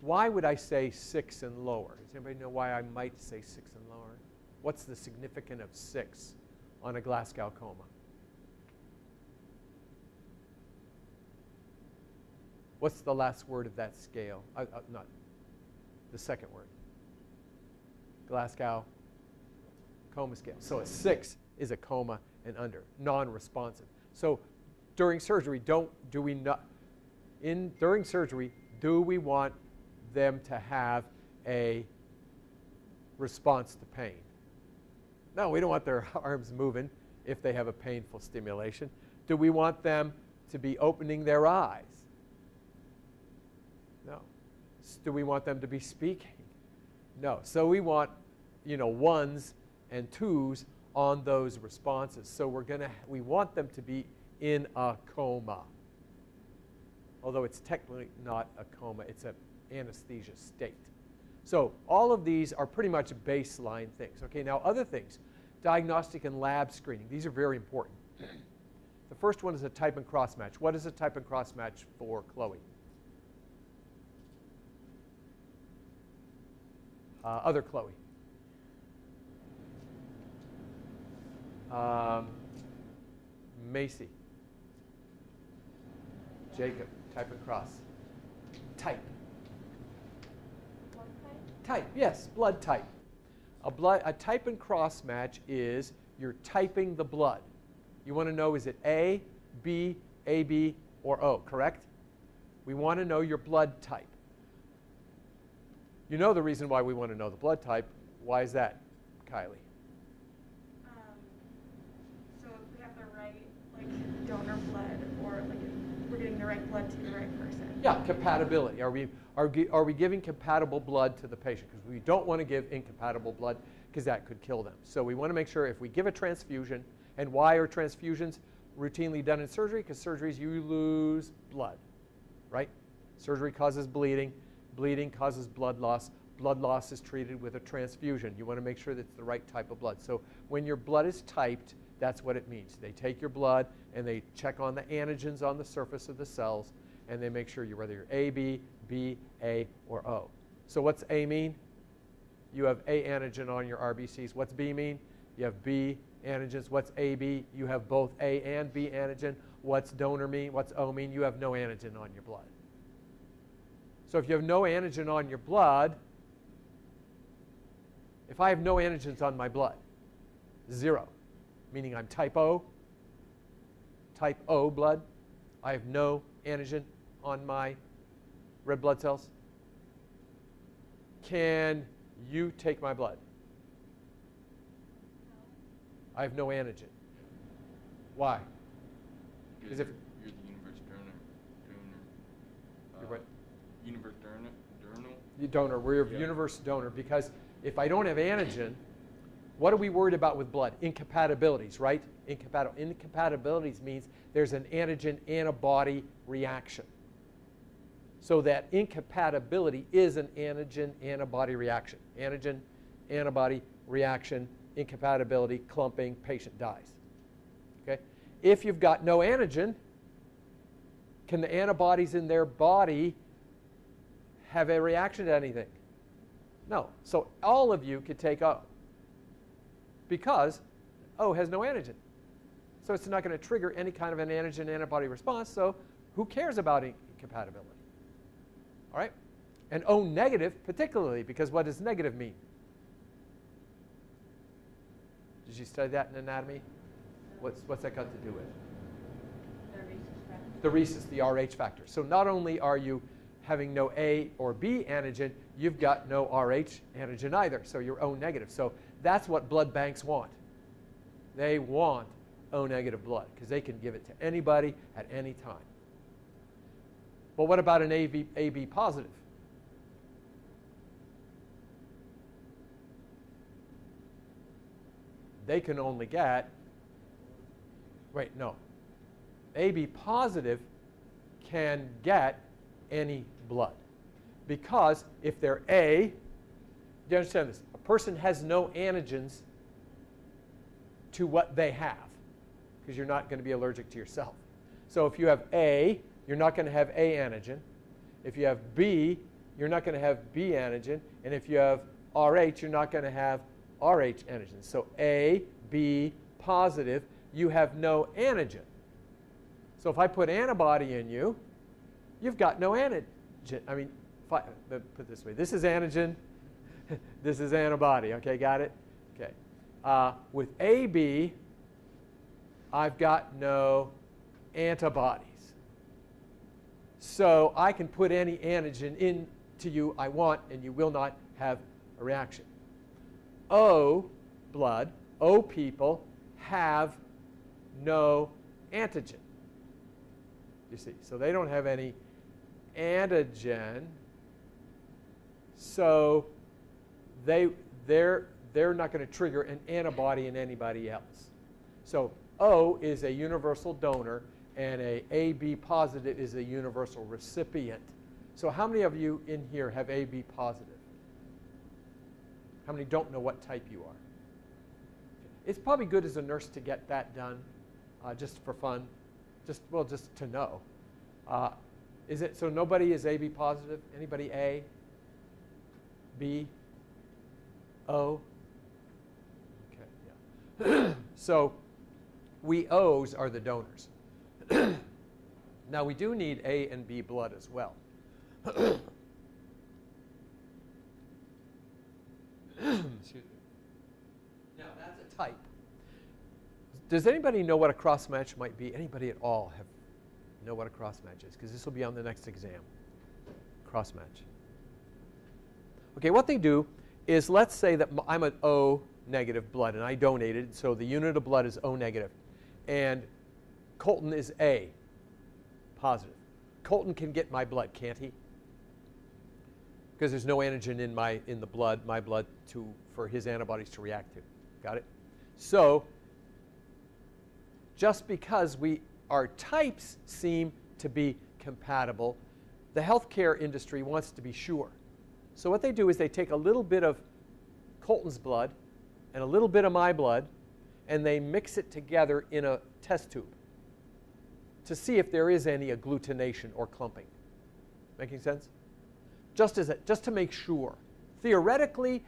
Why would I say six and lower? Does anybody know why I might say six and lower? What's the significance of six on a Glasgow coma? What's the last word of that scale? Uh, uh, not the second word. Glasgow coma scale. So a six is a coma and under, non-responsive. So during surgery, don't do we not in during surgery do we want them to have a response to pain? No, we don't want their arms moving if they have a painful stimulation. Do we want them to be opening their eyes? No. Do we want them to be speaking? No. So we want, you know, ones and twos on those responses. So we're going to we want them to be in a coma. Although it's technically not a coma, it's an anesthesia state. So all of these are pretty much baseline things. Okay, now other things, diagnostic and lab screening. These are very important. The first one is a type and cross match. What is a type and cross match for Chloe? Uh, other Chloe. Um, Macy. Jacob. Type and cross. Type. Blood type? Type, yes, blood type. A, blood, a type and cross match is you're typing the blood. You want to know is it A, B, AB, or O, correct? We want to know your blood type. You know the reason why we want to know the blood type. Why is that, Kylie? Um, so if we have the right, like, donor blood, or like, we're getting the right blood to the right person. Yeah, compatibility. Are we, are, are we giving compatible blood to the patient? Because we don't want to give incompatible blood because that could kill them. So we want to make sure if we give a transfusion, and why are transfusions routinely done in surgery? Because surgeries, you lose blood, right? Surgery causes bleeding. Bleeding causes blood loss. Blood loss is treated with a transfusion. You want to make sure that it's the right type of blood. So when your blood is typed, that's what it means. They take your blood and they check on the antigens on the surface of the cells and they make sure you're whether you're A, B, B, A, or O. So what's A mean? You have A antigen on your RBCs. What's B mean? You have B antigens. What's AB? You have both A and B antigen. What's donor mean? What's O mean? You have no antigen on your blood. So if you have no antigen on your blood, if I have no antigens on my blood, zero, meaning I'm type O, type O blood, I have no antigen on my red blood cells. Can you take my blood? I have no antigen. Why? Because 'Cause if- you're, you're the universe donor. donor You're uh, what? Universe donor. donor. Donor. We're a Yeah. universe donor because if I don't have antigen, what are we worried about with blood? Incompatibilities, right? Incompatible. Incompatibilities means there's an antigen antibody reaction. So that incompatibility is an antigen antibody reaction. Antigen antibody reaction, incompatibility, clumping, patient dies. Okay? If you've got no antigen, can the antibodies in their body have a reaction to anything? No. So all of you could take O because oh, O has no antigen. So it's not going to trigger any kind of an antigen antibody response. So who cares about incompatibility? All right? And O negative, particularly, because what does negative mean? Did you study that in anatomy? What's, what's that got to do with? The rhesus factor. the rhesus, the Rh factor. So not only are you having no A or B antigen, you've got no Rh antigen either. So you're O negative. So that's what blood banks want. They want O negative blood because they can give it to anybody at any time. But what about an AB, AB positive? They can only get, wait, no. AB positive can get any blood. Because if they're A, do you understand this? A person has no antigens to what they have because you're not going to be allergic to yourself. So if you have A, you're not going to have A antigen. If you have B, you're not going to have B antigen. And if you have RH, you're not going to have RH antigen. So A, B, positive, you have no antigen. So if I put antibody in you, you've got no antigen. I mean, put this way. This is antigen. this is antibody. Okay, got it? Okay. Uh, with AB, I've got no antibodies. So I can put any antigen into you I want, and you will not have a reaction. O blood, O people have no antigen. You see, so they don't have any antigen. So they they're they're not going to trigger an antibody in anybody else. So O is a universal donor and a AB positive is a universal recipient. So how many of you in here have AB positive? How many don't know what type you are? It's probably good as a nurse to get that done, uh, just for fun, just well, just to know. Uh, is it so? Nobody is AB positive. Anybody A? B? O? Okay, yeah. so we O's are the donors. now we do need A and B blood as well. Now that's a type. Does anybody know what a cross match might be? Anybody at all have know what a cross match is? Because this will be on the next exam. Cross match. Okay, what they do is let's say that I'm an O negative blood and I donated, so the unit of blood is O negative, and Colton is A positive. Colton can get my blood, can't he? because there's no antigen in my in the blood, my blood to for his antibodies to react to. Got it? So just because we our types seem to be compatible, the healthcare industry wants to be sure. So what they do is they take a little bit of Colton's blood and a little bit of my blood and they mix it together in a test tube to see if there is any agglutination or clumping. Making sense? just, as a, just to make sure. Theoretically,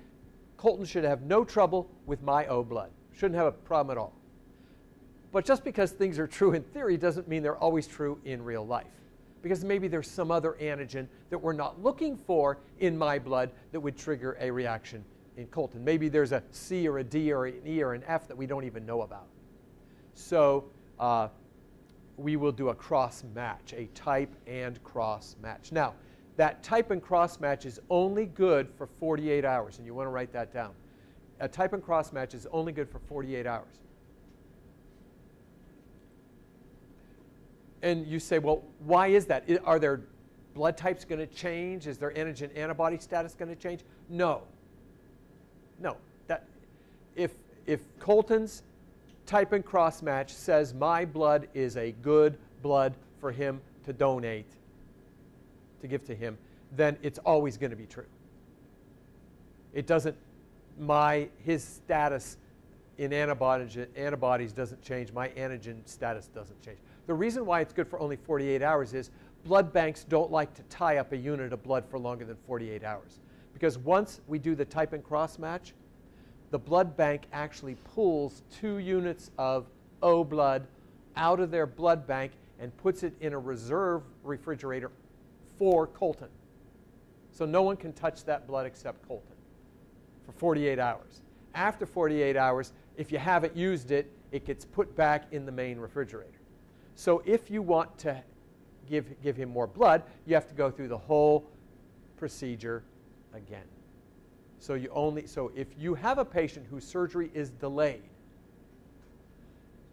Colton should have no trouble with my O blood. Shouldn't have a problem at all. But just because things are true in theory doesn't mean they're always true in real life. Because maybe there's some other antigen that we're not looking for in my blood that would trigger a reaction in Colton. Maybe there's a C or a D or an E or an F that we don't even know about. So uh, we will do a cross match, a type and cross match. Now, that type and cross match is only good for 48 hours, and you want to write that down. A type and cross match is only good for 48 hours. And you say, well, why is that? Are their blood types going to change? Is their antigen antibody status going to change? No. No. That, if, if Colton's type and cross match says my blood is a good blood for him to donate, to give to him, then it's always going to be true. It doesn't, my, his status in antibodies, antibodies doesn't change. My antigen status doesn't change. The reason why it's good for only 48 hours is blood banks don't like to tie up a unit of blood for longer than 48 hours. Because once we do the type and cross match, the blood bank actually pulls two units of O blood out of their blood bank and puts it in a reserve refrigerator for Colton. So no one can touch that blood except Colton for 48 hours. After 48 hours, if you haven't used it, it gets put back in the main refrigerator. So if you want to give, give him more blood, you have to go through the whole procedure again. So you only so if you have a patient whose surgery is delayed,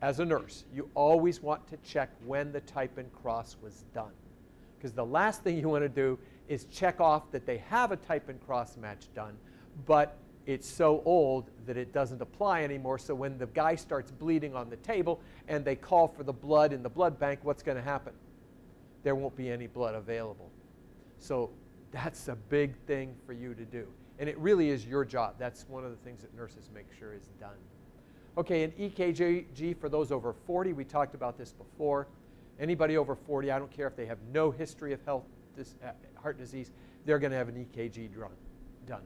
as a nurse, you always want to check when the type and cross was done. Because the last thing you want to do is check off that they have a type and cross match done, but it's so old that it doesn't apply anymore. So when the guy starts bleeding on the table and they call for the blood in the blood bank, what's going to happen? There won't be any blood available. So that's a big thing for you to do. And it really is your job. That's one of the things that nurses make sure is done. Okay, an EKG for those over 40, we talked about this before. Anybody over 40, I don't care if they have no history of health, uh, heart disease, they're going to have an EKG done.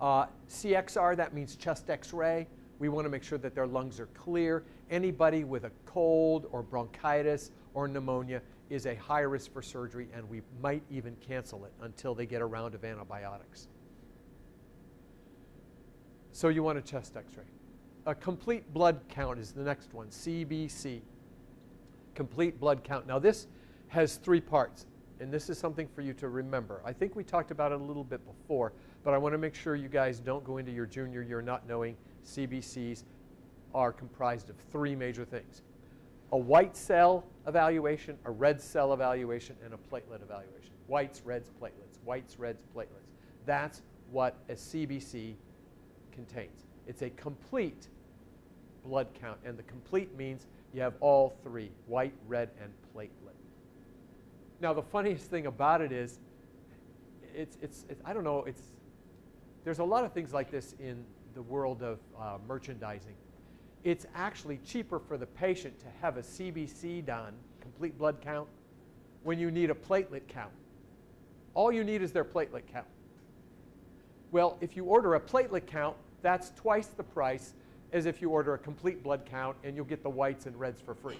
Uh, CXR, that means chest x-ray. We want to make sure that their lungs are clear. Anybody with a cold or bronchitis or pneumonia is a high risk for surgery, and we might even cancel it until they get a round of antibiotics. So you want a chest x-ray. A complete blood count is the next one, CBC. Complete blood count. Now this has three parts, and this is something for you to remember. I think we talked about it a little bit before, but I want to make sure you guys don't go into your junior year not knowing CBCs are comprised of three major things. A white cell evaluation, a red cell evaluation, and a platelet evaluation. Whites, reds, platelets. Whites, reds, platelets. That's what a CBC contains. It's a complete blood count, and the complete means you have all three, white, red, and platelet. Now, the funniest thing about it is, it's, it's, it's, I don't know, it's, there's a lot of things like this in the world of uh, merchandising. It's actually cheaper for the patient to have a CBC done, complete blood count, when you need a platelet count. All you need is their platelet count. Well, if you order a platelet count, that's twice the price as if you order a complete blood count and you'll get the whites and reds for free.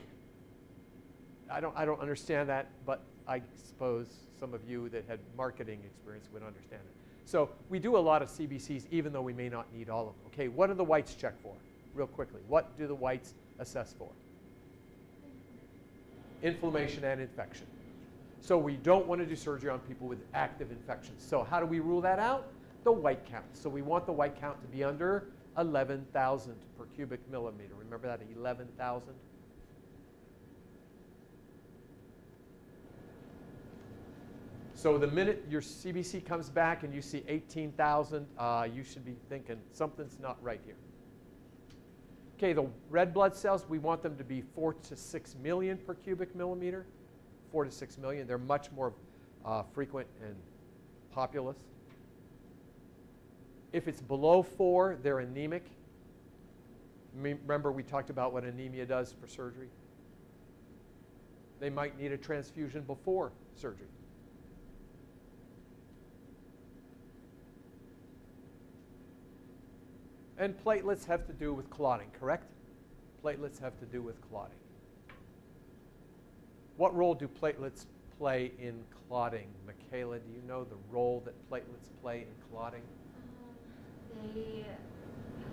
I don't, I don't understand that, but I suppose some of you that had marketing experience would understand it. So we do a lot of CBCs even though we may not need all of them. Okay, what do the whites check for? Real quickly, what do the whites assess for? Inflammation and infection. So we don't want to do surgery on people with active infections. So how do we rule that out? The white count. So we want the white count to be under 11,000 per cubic millimeter. Remember that, 11,000? So the minute your CBC comes back and you see 18,000, uh, you should be thinking something's not right here. Okay, the red blood cells, we want them to be 4 to 6 million per cubic millimeter. 4 to 6 million. They're much more uh, frequent and populous. If it's below 4, they're anemic. Remember we talked about what anemia does for surgery? They might need a transfusion before surgery. And platelets have to do with clotting, correct? Platelets have to do with clotting. What role do platelets play in clotting? Michaela, do you know the role that platelets play in clotting? Um, they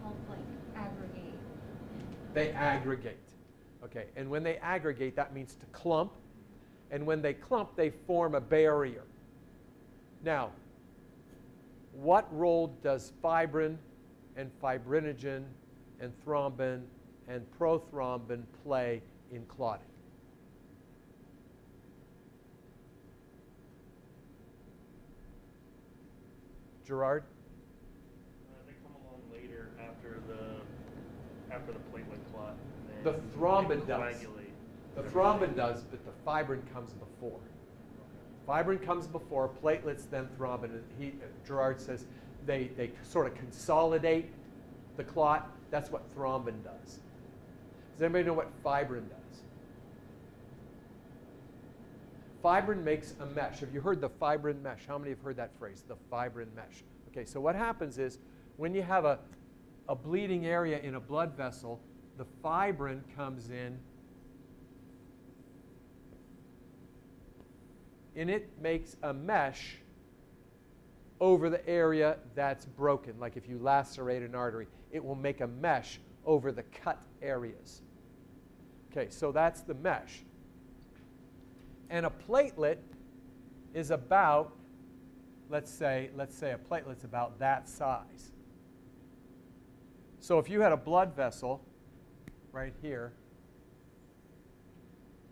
help like aggregate. They aggregate. Okay, and when they aggregate, that means to clump. And when they clump, they form a barrier. Now, what role does fibrin and fibrinogen and thrombin and prothrombin play in clotting? Gerard? Uh, they come along later after the after the platelet clot. The thrombin does. The thrombin does, but the fibrin comes before. Fibrin comes before, platelets, then thrombin. And he, Gerard says they, they sort of consolidate the clot. That's what thrombin does. Does anybody know what fibrin does? Fibrin makes a mesh. Have you heard the fibrin mesh? How many have heard that phrase, the fibrin mesh? Okay, so what happens is when you have a, a bleeding area in a blood vessel, the fibrin comes in and it makes a mesh over the area that's broken. Like if you lacerate an artery, it will make a mesh over the cut areas. Okay, so that's the mesh. And a platelet is about, let's say, let's say a platelet's about that size. So if you had a blood vessel right here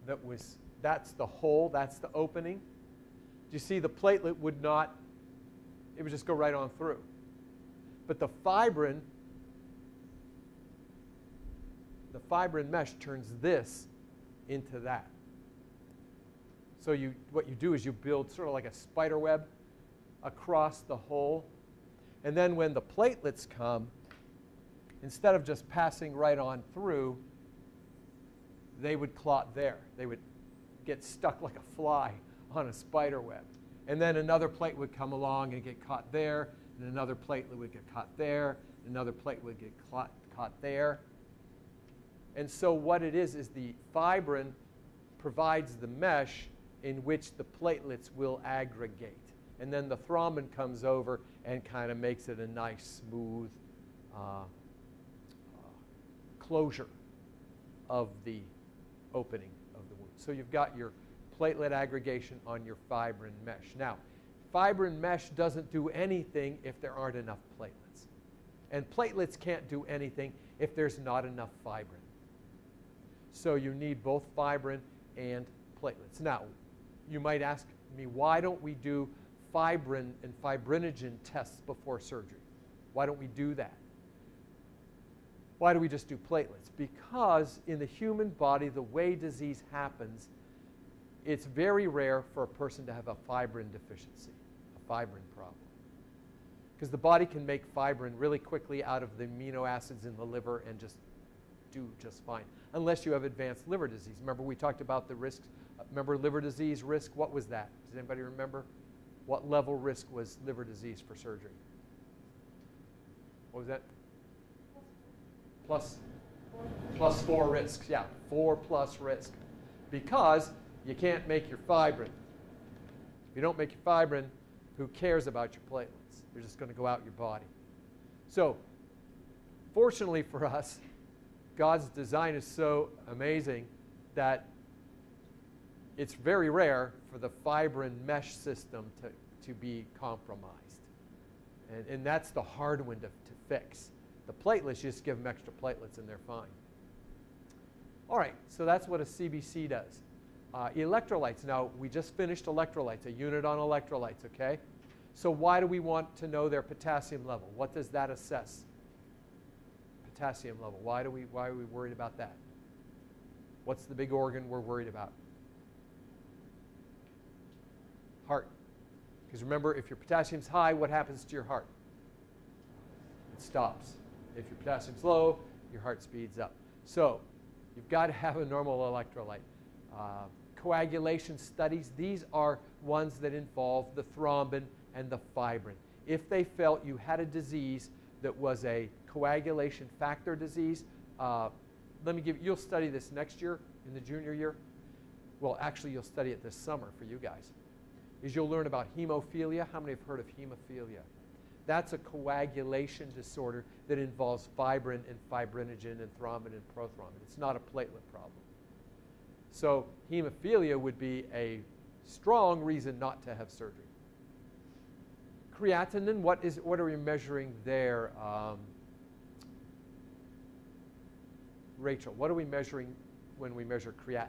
that was, that's the hole, that's the opening. Do you see the platelet would not, it would just go right on through. But the fibrin, the fibrin mesh turns this into that. So you, what you do is you build sort of like a spider web across the hole. And then when the platelets come, instead of just passing right on through, they would clot there. They would get stuck like a fly on a spider web. And then another plate would come along and get caught there, and another platelet would get caught there, and another plate would get caught, caught there. And so what it is is the fibrin provides the mesh in which the platelets will aggregate. And then the thrombin comes over and kind of makes it a nice, smooth uh, uh, closure of the opening of the wound. So you've got your platelet aggregation on your fibrin mesh. Now, fibrin mesh doesn't do anything if there aren't enough platelets. And platelets can't do anything if there's not enough fibrin. So you need both fibrin and platelets. Now, you might ask me, why don't we do fibrin and fibrinogen tests before surgery? Why don't we do that? Why do we just do platelets? Because in the human body, the way disease happens, it's very rare for a person to have a fibrin deficiency, a fibrin problem. Because the body can make fibrin really quickly out of the amino acids in the liver and just do just fine, unless you have advanced liver disease. Remember, we talked about the risks. Remember liver disease risk? What was that? Does anybody remember? What level risk was liver disease for surgery? What was that? Plus, plus four risks. Yeah, four plus risk. Because you can't make your fibrin. If you don't make your fibrin, who cares about your platelets? They're just going to go out your body. So, fortunately for us, God's design is so amazing that it's very rare for the fibrin mesh system to, to be compromised. And, and that's the hard one to, to fix. The platelets, just give them extra platelets and they're fine. All right, so that's what a CBC does. Uh, electrolytes. Now, we just finished electrolytes, a unit on electrolytes, okay? So why do we want to know their potassium level? What does that assess? Potassium level. Why, do we, why are we worried about that? What's the big organ we're worried about? Heart. Because remember, if your potassium's high, what happens to your heart? It stops. If your potassium's low, your heart speeds up. So you've got to have a normal electrolyte. Uh, coagulation studies, these are ones that involve the thrombin and the fibrin. If they felt you had a disease that was a coagulation factor disease, uh, let me give you'll study this next year in the junior year. Well, actually, you'll study it this summer for you guys. Is you'll learn about hemophilia. How many have heard of hemophilia? That's a coagulation disorder that involves fibrin and fibrinogen and thrombin and prothrombin. It's not a platelet problem. So hemophilia would be a strong reason not to have surgery. Creatinine, what, is, what are we measuring there? Um, Rachel, what are we measuring when we measure creatinine?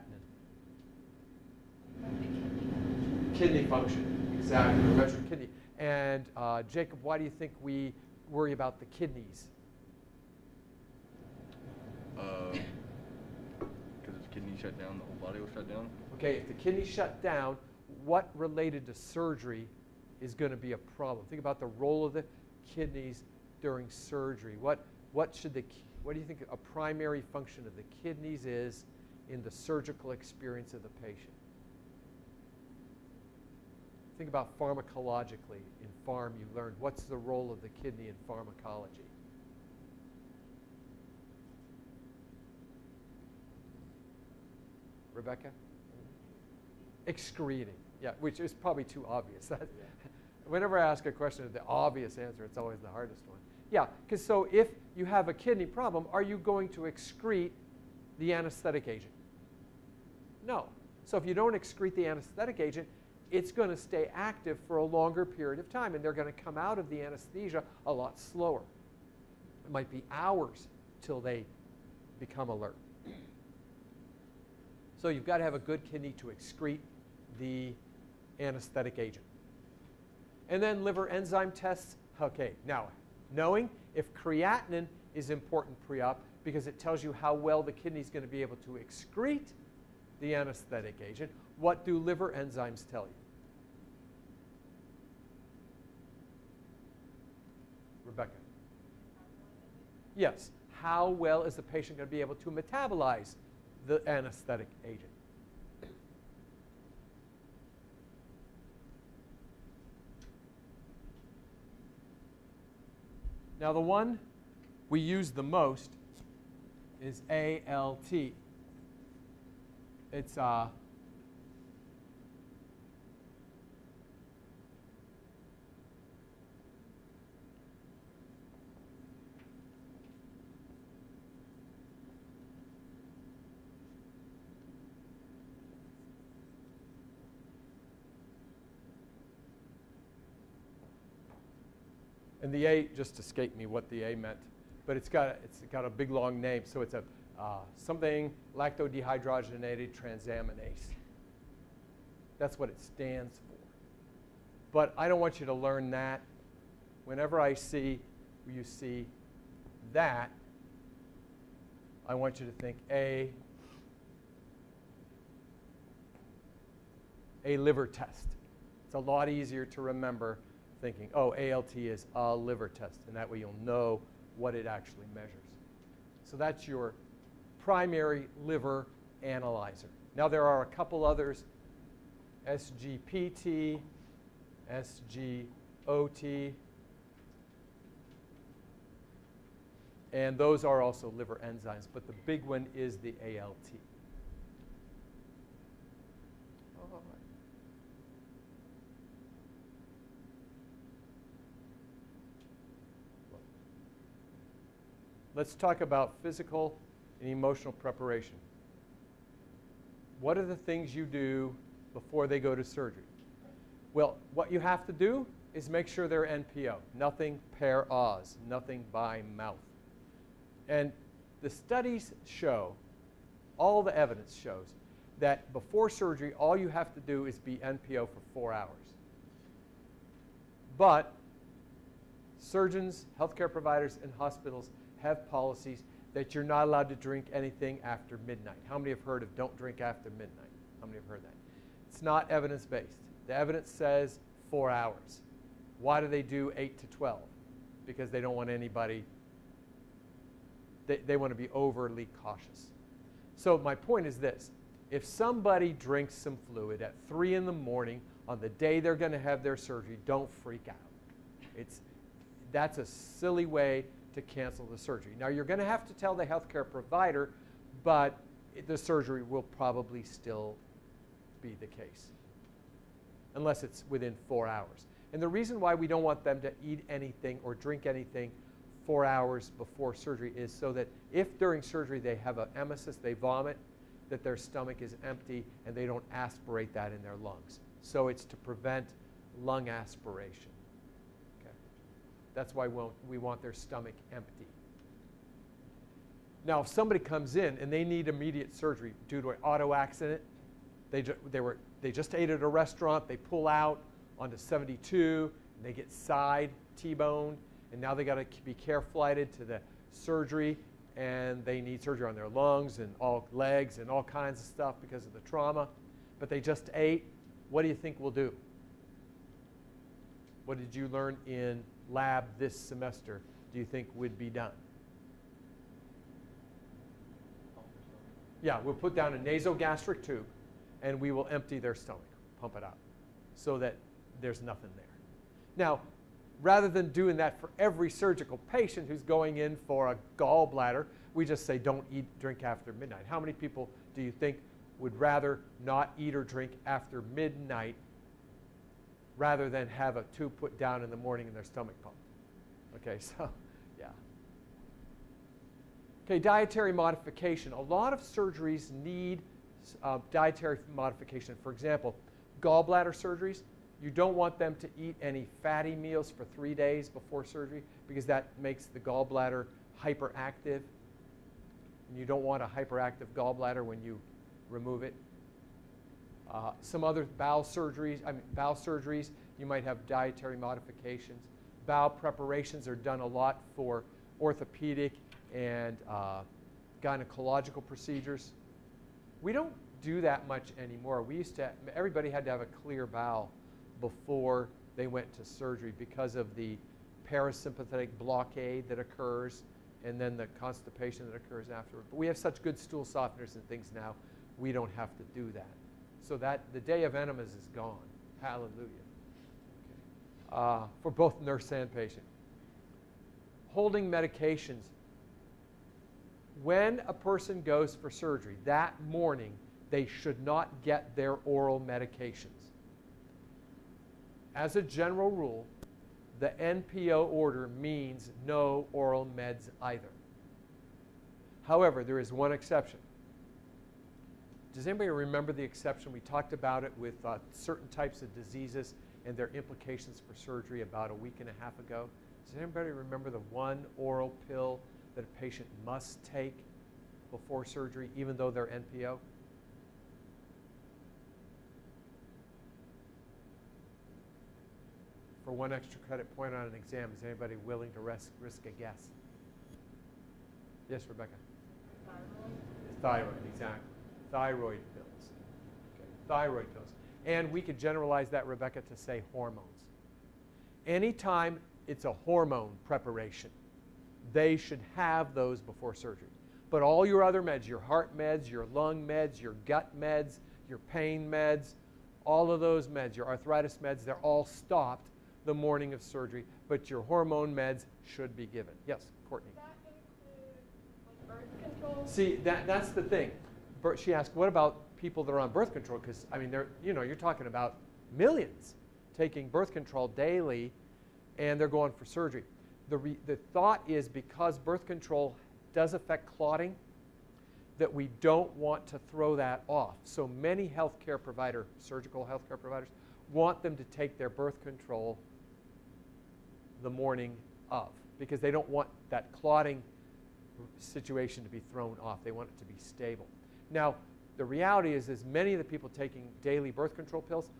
Kidney function, exactly. We're measuring kidney. And uh, Jacob, why do you think we worry about the kidneys? Uh, kidney shut down, the whole body will shut down. Okay, if the kidneys shut down, what related to surgery is going to be a problem? Think about the role of the kidneys during surgery. What, what, should the, what do you think a primary function of the kidneys is in the surgical experience of the patient? Think about pharmacologically. In pharm, you learned what's the role of the kidney in pharmacology. Rebecca? Excreting, yeah, which is probably too obvious. Whenever I ask a question of the obvious answer, it's always the hardest one. Yeah, because so if you have a kidney problem, are you going to excrete the anesthetic agent? No. So if you don't excrete the anesthetic agent, it's going to stay active for a longer period of time, and they're going to come out of the anesthesia a lot slower. It might be hours till they become alert. So you've got to have a good kidney to excrete the anesthetic agent. And then liver enzyme tests. Okay, now, knowing if creatinine is important pre-op because it tells you how well the kidney is going to be able to excrete the anesthetic agent, what do liver enzymes tell you? Rebecca. Yes. how well is the patient going to be able to metabolize the anesthetic agent. Now, the one we use the most is ALT. It's uh, And the A just escaped me what the A meant, but it's got a, it's got a big long name, so it's a uh, something lactodehydrogenated transaminase. That's what it stands for. But I don't want you to learn that. Whenever I see you see that, I want you to think A, a liver test. It's a lot easier to remember thinking, oh, ALT is a liver test, and that way you'll know what it actually measures. So that's your primary liver analyzer. Now there are a couple others, SGPT, SGOT, and those are also liver enzymes, but the big one is the ALT. Let's talk about physical and emotional preparation. What are the things you do before they go to surgery? Well, what you have to do is make sure they're NPO, nothing per os, nothing by mouth. And the studies show, all the evidence shows, that before surgery, all you have to do is be NPO for four hours. But surgeons, healthcare providers, and hospitals have policies that you're not allowed to drink anything after midnight. How many have heard of don't drink after midnight? How many have heard that? It's not evidence based. The evidence says four hours. Why do they do 8 to 12? Because they don't want anybody, they, they want to be overly cautious. So, my point is this if somebody drinks some fluid at 3 in the morning on the day they're going to have their surgery, don't freak out. It's, that's a silly way to cancel the surgery. Now, you're going to have to tell the healthcare provider, but the surgery will probably still be the case, unless it's within four hours. And the reason why we don't want them to eat anything or drink anything four hours before surgery is so that if during surgery they have an emesis, they vomit, that their stomach is empty and they don't aspirate that in their lungs. So it's to prevent lung aspiration. That's why we want their stomach empty. Now, if somebody comes in and they need immediate surgery due to an auto accident, they, ju they, were, they just ate at a restaurant, they pull out onto 72, and they get side T-boned, and now they got to be care flighted to the surgery, and they need surgery on their lungs and all legs and all kinds of stuff because of the trauma. But they just ate. What do you think we'll do? What did you learn in lab this semester do you think would be done? Yeah, we'll put down a nasogastric tube and we will empty their stomach, pump it out, so that there's nothing there. Now, rather than doing that for every surgical patient who's going in for a gallbladder, we just say don't eat, drink after midnight. How many people do you think would rather not eat or drink after midnight rather than have a tube put down in the morning and their stomach pumped. Okay, so yeah. Okay, dietary modification. A lot of surgeries need uh, dietary modification. For example, gallbladder surgeries, you don't want them to eat any fatty meals for three days before surgery because that makes the gallbladder hyperactive. And you don't want a hyperactive gallbladder when you remove it. Uh, some other bowel surgeries, I mean, bowel surgeries, you might have dietary modifications. Bowel preparations are done a lot for orthopedic and uh, gynecological procedures. We don't do that much anymore. We used to, everybody had to have a clear bowel before they went to surgery because of the parasympathetic blockade that occurs and then the constipation that occurs afterward. But we have such good stool softeners and things now, we don't have to do that. So that the day of enemas is gone. Hallelujah. Okay. Uh, for both nurse and patient. Holding medications. When a person goes for surgery that morning, they should not get their oral medications. As a general rule, the NPO order means no oral meds either. However, there is one exception. Does anybody remember the exception? We talked about it with uh, certain types of diseases and their implications for surgery about a week and a half ago. Does anybody remember the one oral pill that a patient must take before surgery, even though they're NPO? For one extra credit point on an exam, is anybody willing to risk, risk a guess? Yes, Rebecca? Thyroid, exactly. Thyroid pills. Okay. Thyroid pills. And we could generalize that, Rebecca, to say hormones. Anytime it's a hormone preparation, they should have those before surgery. But all your other meds, your heart meds, your lung meds, your gut meds, your pain meds, all of those meds, your arthritis meds, they're all stopped the morning of surgery, but your hormone meds should be given. Yes, Courtney. That include like birth control? See, that, that's the thing. She asked, what about people that are on birth control? Because, I mean, they're, you know, you're talking about millions taking birth control daily, and they're going for surgery. The, the thought is because birth control does affect clotting, that we don't want to throw that off. So many healthcare provider, surgical healthcare providers, want them to take their birth control the morning of because they don't want that clotting situation to be thrown off. They want it to be stable. Now, the reality is, is many of the people taking daily birth control pills.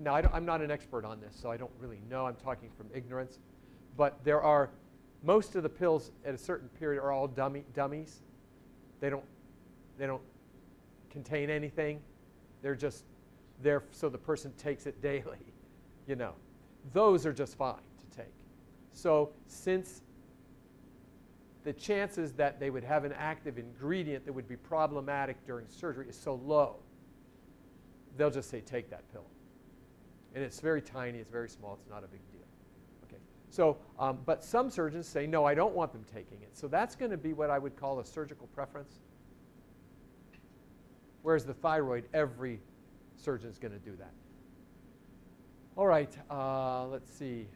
Now, I am not an expert on this, so I don't really know. I'm talking from ignorance, but there are most of the pills at a certain period are all dummy, dummies. They don't they don't contain anything. They're just there so the person takes it daily. You know, those are just fine to take. So since the chances that they would have an active ingredient that would be problematic during surgery is so low, they'll just say, take that pill. And it's very tiny, it's very small, it's not a big deal. Okay. So, um, but some surgeons say, no, I don't want them taking it. So that's going to be what I would call a surgical preference. Whereas the thyroid, every surgeon is going to do that. All right, uh, let's see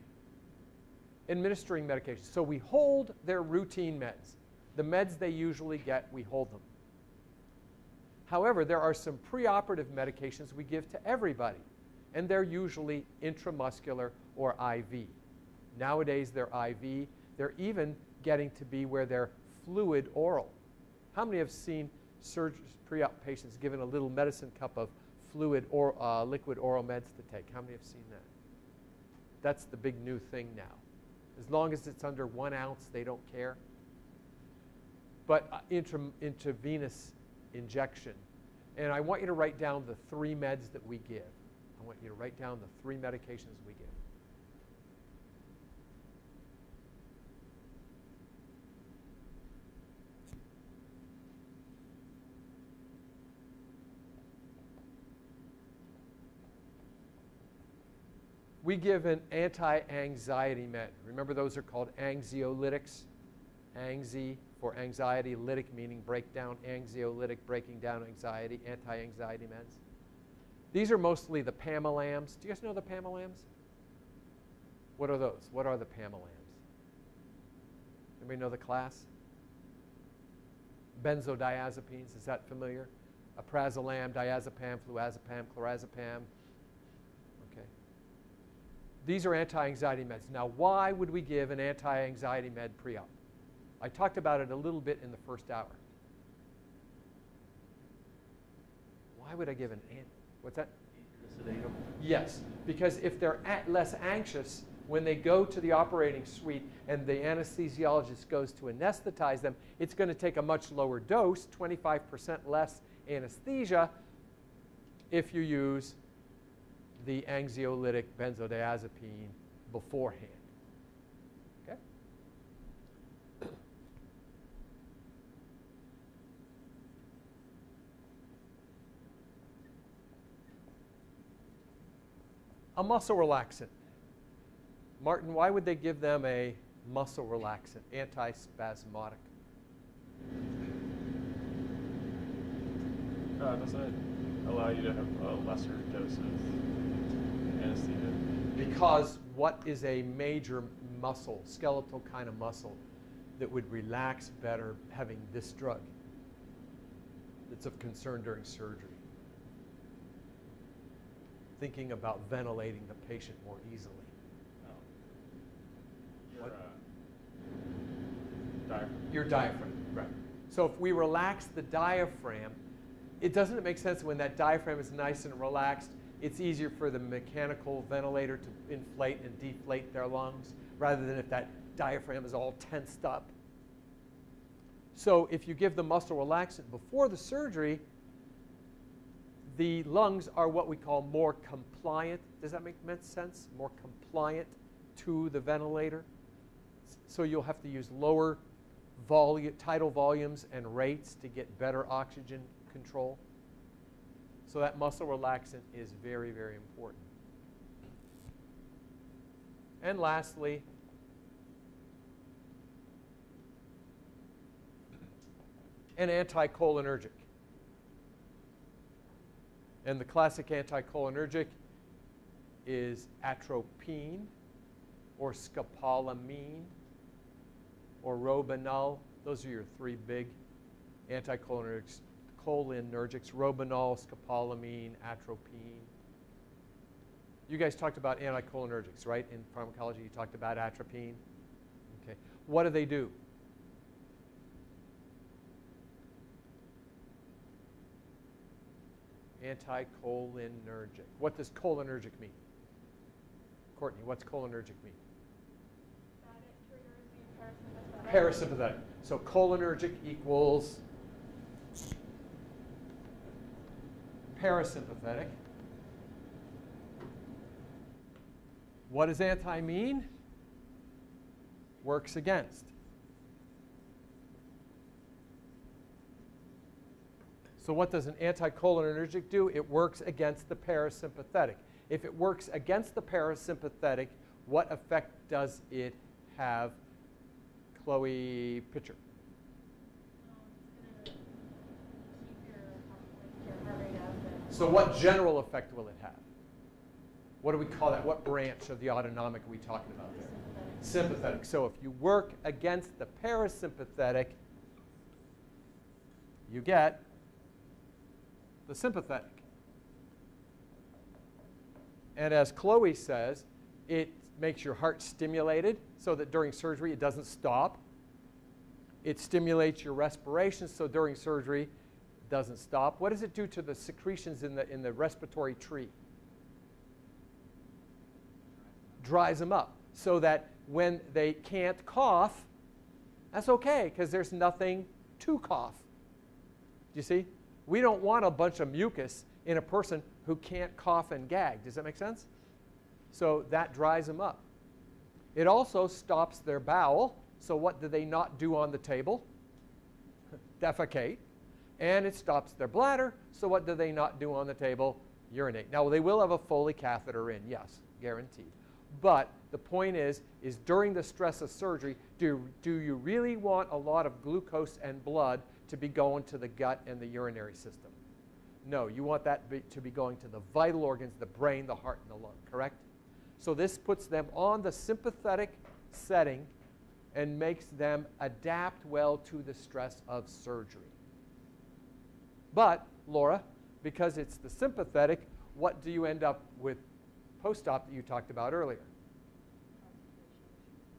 administering medications. So we hold their routine meds. The meds they usually get, we hold them. However, there are some preoperative medications we give to everybody, and they're usually intramuscular or IV. Nowadays, they're IV. They're even getting to be where they're fluid oral. How many have seen pre-op patients given a little medicine cup of fluid or uh, liquid oral meds to take? How many have seen that? That's the big new thing now. As long as it's under one ounce, they don't care. But uh, intra, intravenous injection. And I want you to write down the three meds that we give. I want you to write down the three medications we give. We give an anti-anxiety med. Remember those are called anxiolytics. Angzy for anxiety, lytic meaning breakdown, anxiolytic, breaking down anxiety, anti-anxiety meds. These are mostly the Pamilams. Do you guys know the Pamilams? What are those? What are the Pamilams? Anybody know the class? Benzodiazepines, is that familiar? Alprazolam, diazepam, flurazepam, clorazepam, these are anti-anxiety meds. Now, why would we give an anti-anxiety med pre-op? I talked about it a little bit in the first hour. Why would I give an ant? What's that? Yes, because if they're less anxious when they go to the operating suite and the anesthesiologist goes to anesthetize them, it's going to take a much lower dose, 25% less anesthesia, if you use the anxiolytic benzodiazepine beforehand. Okay? a muscle relaxant. Martin, why would they give them a muscle relaxant, antispasmodic? Uh, doesn't it allow you to have a lesser dose of anesthesia? Because what is a major muscle, skeletal kind of muscle, that would relax better having this drug that's of concern during surgery? Thinking about ventilating the patient more easily. Oh. Your, What? uh, diaphragm. Your diaphragm, right. So if we relax the diaphragm, it doesn't it make sense when that diaphragm is nice and relaxed, it's easier for the mechanical ventilator to inflate and deflate their lungs rather than if that diaphragm is all tensed up. So if you give the muscle relaxant before the surgery, the lungs are what we call more compliant. Does that make sense? More compliant to the ventilator. So you'll have to use lower volume, tidal volumes and rates to get better oxygen control. So that muscle relaxant is very, very important. And lastly, an anticholinergic. And the classic anticholinergic is atropine or scopolamine or Robinul. Those are your three big anticholinergics. Cholinergics, Robinul, scopolamine, atropine. You guys talked about anticholinergics, right? In pharmacology, you talked about atropine. Okay. What do they do? Anticholinergic. What does cholinergic mean? Courtney, what's cholinergic mean? That it triggers the parasympathetic. Parasympathetic. So cholinergic equals parasympathetic. What does anti mean? Works against. So what does an anticholinergic do? It works against the parasympathetic. If it works against the parasympathetic, what effect does it have? Chloe Pitcher. Um, it's gonna keep your heart, like, your heart rate up and. So what general effect will it have? What do we call that? What branch of the autonomic are we talking about there? Sympathetic. So if you work against the parasympathetic, you get the sympathetic. And as Chloe says, it makes your heart stimulated so that during surgery it doesn't stop. It stimulates your respiration so during surgery doesn't stop. What does it do to the secretions in the, in the respiratory tree? Dries them up so that when they can't cough, that's okay because there's nothing to cough. Do you see? We don't want a bunch of mucus in a person who can't cough and gag. Does that make sense? So that dries them up. It also stops their bowel. So what do they not do on the table? Defecate. And it stops their bladder. So what do they not do on the table? Urinate. Now they will have a Foley catheter in, yes, guaranteed. But the point is, is during the stress of surgery, do, do you really want a lot of glucose and blood to be going to the gut and the urinary system? No, you want that be, to be going to the vital organs, the brain, the heart, and the lung, correct? So this puts them on the sympathetic setting and makes them adapt well to the stress of surgery. But, Laura, because it's the sympathetic, what do you end up with post-op that you talked about earlier?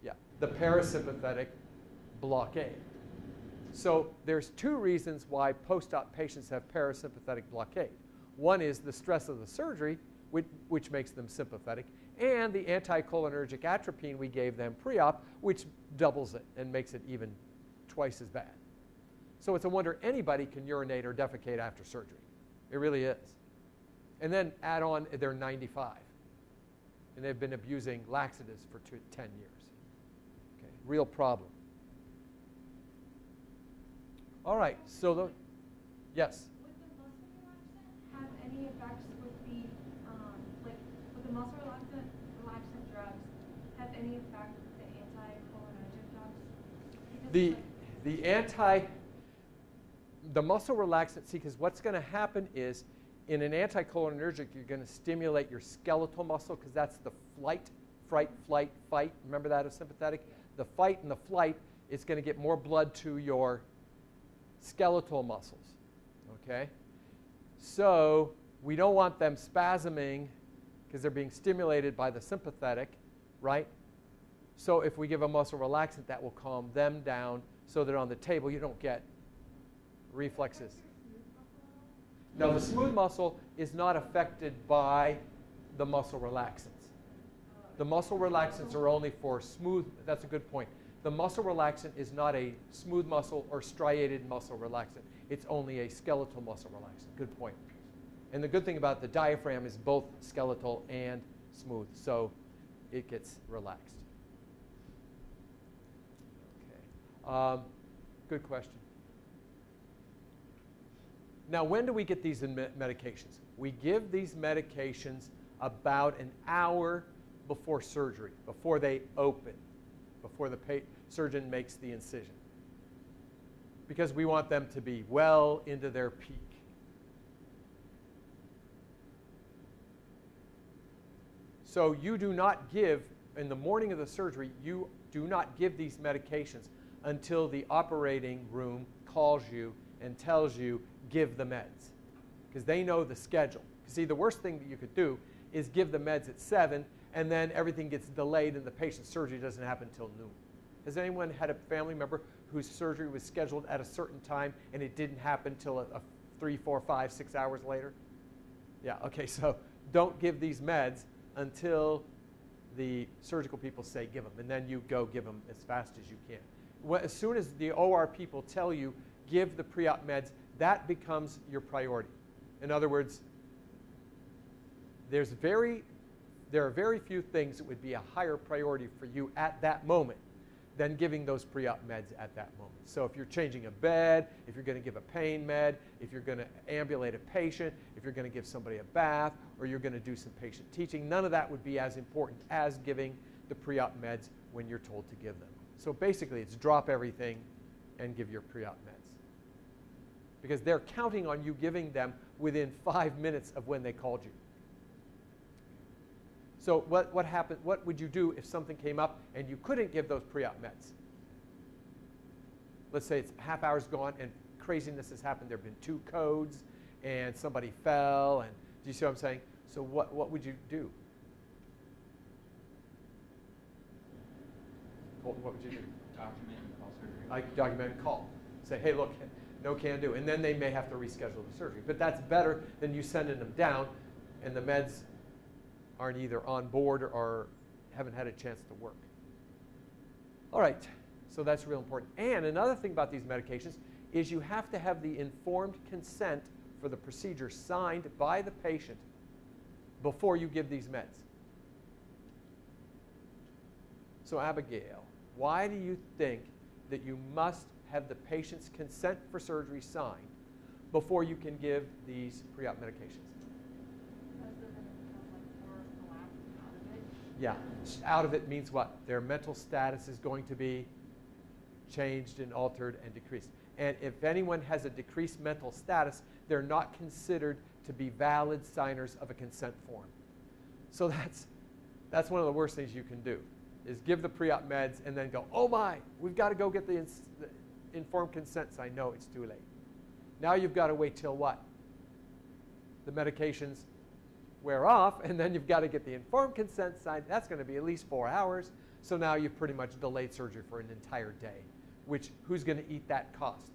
Yeah, the parasympathetic blockade. So there's two reasons why post-op patients have parasympathetic blockade. One is the stress of the surgery, which, which makes them sympathetic, and the anticholinergic atropine we gave them pre-op, which doubles it and makes it even twice as bad. So it's a wonder anybody can urinate or defecate after surgery. It really is. And then add on, they're 95. And they've been abusing laxatives for two, 10 years. Okay, real problem. All right, so the, yes? Would the muscle relaxant have any effects with the, um, like, would the muscle relaxant, relaxant drugs have any effect with the anticholinergic drugs? The, the anti the muscle relaxant, see, because what's going to happen is in an anticholinergic, you're going to stimulate your skeletal muscle because that's the flight, fright, flight, fight. Remember that as sympathetic? The fight and the flight is going to get more blood to your skeletal muscles. Okay? So we don't want them spasming because they're being stimulated by the sympathetic, right? So if we give a muscle relaxant, that will calm them down so that on the table you don't get reflexes. Now, the smooth muscle is not affected by the muscle relaxants. The muscle relaxants are only for smooth, that's a good point. The muscle relaxant is not a smooth muscle or striated muscle relaxant. It's only a skeletal muscle relaxant. Good point. And the good thing about the diaphragm is both skeletal and smooth, so it gets relaxed. Okay. Um, good question. Now, when do we get these medications? We give these medications about an hour before surgery, before they open, before the surgeon makes the incision. Because we want them to be well into their peak. So you do not give, in the morning of the surgery, you do not give these medications until the operating room calls you and tells you, give the meds. Because they know the schedule. See, the worst thing that you could do is give the meds at 7 and then everything gets delayed and the patient's surgery doesn't happen until noon. Has anyone had a family member whose surgery was scheduled at a certain time and it didn't happen until a, a three, four, five, six hours later? Yeah, okay, so don't give these meds until the surgical people say give them, and then you go give them as fast as you can. As soon as the OR people tell you give the pre-op meds, that becomes your priority. In other words, there's very, there are very few things that would be a higher priority for you at that moment than giving those pre-op meds at that moment. So if you're changing a bed, if you're going to give a pain med, if you're going to ambulate a patient, if you're going to give somebody a bath, or you're going to do some patient teaching, none of that would be as important as giving the pre-op meds when you're told to give them. So basically, it's drop everything and give your pre-op meds. Because they're counting on you giving them within five minutes of when they called you. So what, what happened, what would you do if something came up and you couldn't give those pre-op meds? Let's say it's half hour's gone and craziness has happened. There have been two codes and somebody fell and do you see what I'm saying? So what, what would you do? Colton, what would you do? Document and call surgery. I document and call. Say, hey, look, no can do. And then they may have to reschedule the surgery. But that's better than you sending them down and the meds aren't either on board or haven't had a chance to work. All right, so that's real important. And another thing about these medications is you have to have the informed consent for the procedure signed by the patient before you give these meds. So, Abigail, why do you think that you must have the patient's consent for surgery signed before you can give these pre op medications? Because they're gonna become like more relaxed out of it. Yeah, out of it means what? Their mental status is going to be changed and altered and decreased. And if anyone has a decreased mental status, they're not considered to be valid signers of a consent form. So that's, that's one of the worst things you can do, is give the pre-op meds and then go, oh my, we've got to go get the, ins- the informed consent signed. No, it's too late. Now you've got to wait till what? The medications wear off, and then you've got to get the informed consent signed. That's going to be at least four hours. So now you've pretty much delayed surgery for an entire day, which who's going to eat that cost?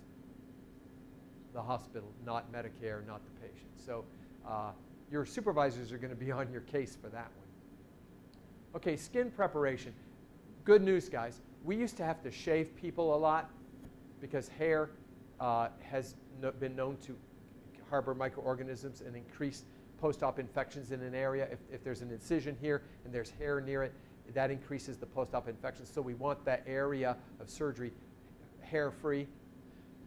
The hospital, not Medicare, not the patient. So uh, your supervisors are going to be on your case for that one. Okay, skin preparation. Good news, guys. We used to have to shave people a lot because hair uh, has no, been known to harbor microorganisms and increase post-op infections in an area. If, if there's an incision here and there's hair near it, that increases the post-op infections. So we want that area of surgery hair-free.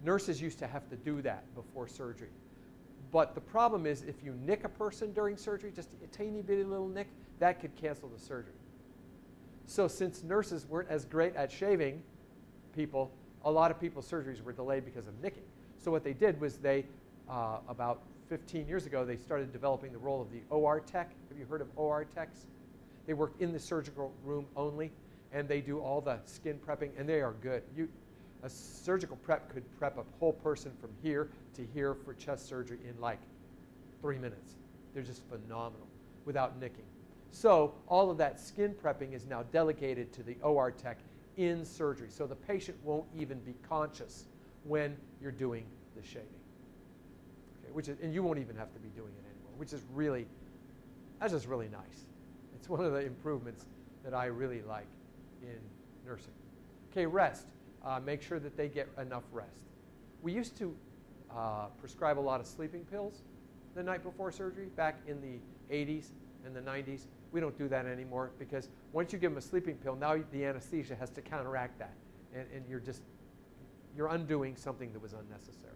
Nurses used to have to do that before surgery. But the problem is if you nick a person during surgery, just a tiny bitty little nick, that could cancel the surgery. So since nurses weren't as great at shaving people, a lot of people's surgeries were delayed because of nicking. So what they did was they, uh, about 15 years ago, they started developing the role of the OR tech. Have you heard of OR techs? They work in the surgical room only, and they do all the skin prepping, and they are good. You, a surgical prep could prep a whole person from here to here for chest surgery in like three minutes. They're just phenomenal without nicking. So all of that skin prepping is now delegated to the OR tech in surgery. So the patient won't even be conscious when you're doing the shaving. Okay, which is, and you won't even have to be doing it anymore, which is really, that's just really nice. It's one of the improvements that I really like in nursing. Okay, rest. Uh, make sure that they get enough rest. We used to uh, prescribe a lot of sleeping pills the night before surgery back in the 80s and the 90s. We don't do that anymore because once you give them a sleeping pill, now the anesthesia has to counteract that. And, and you're just, you're undoing something that was unnecessary.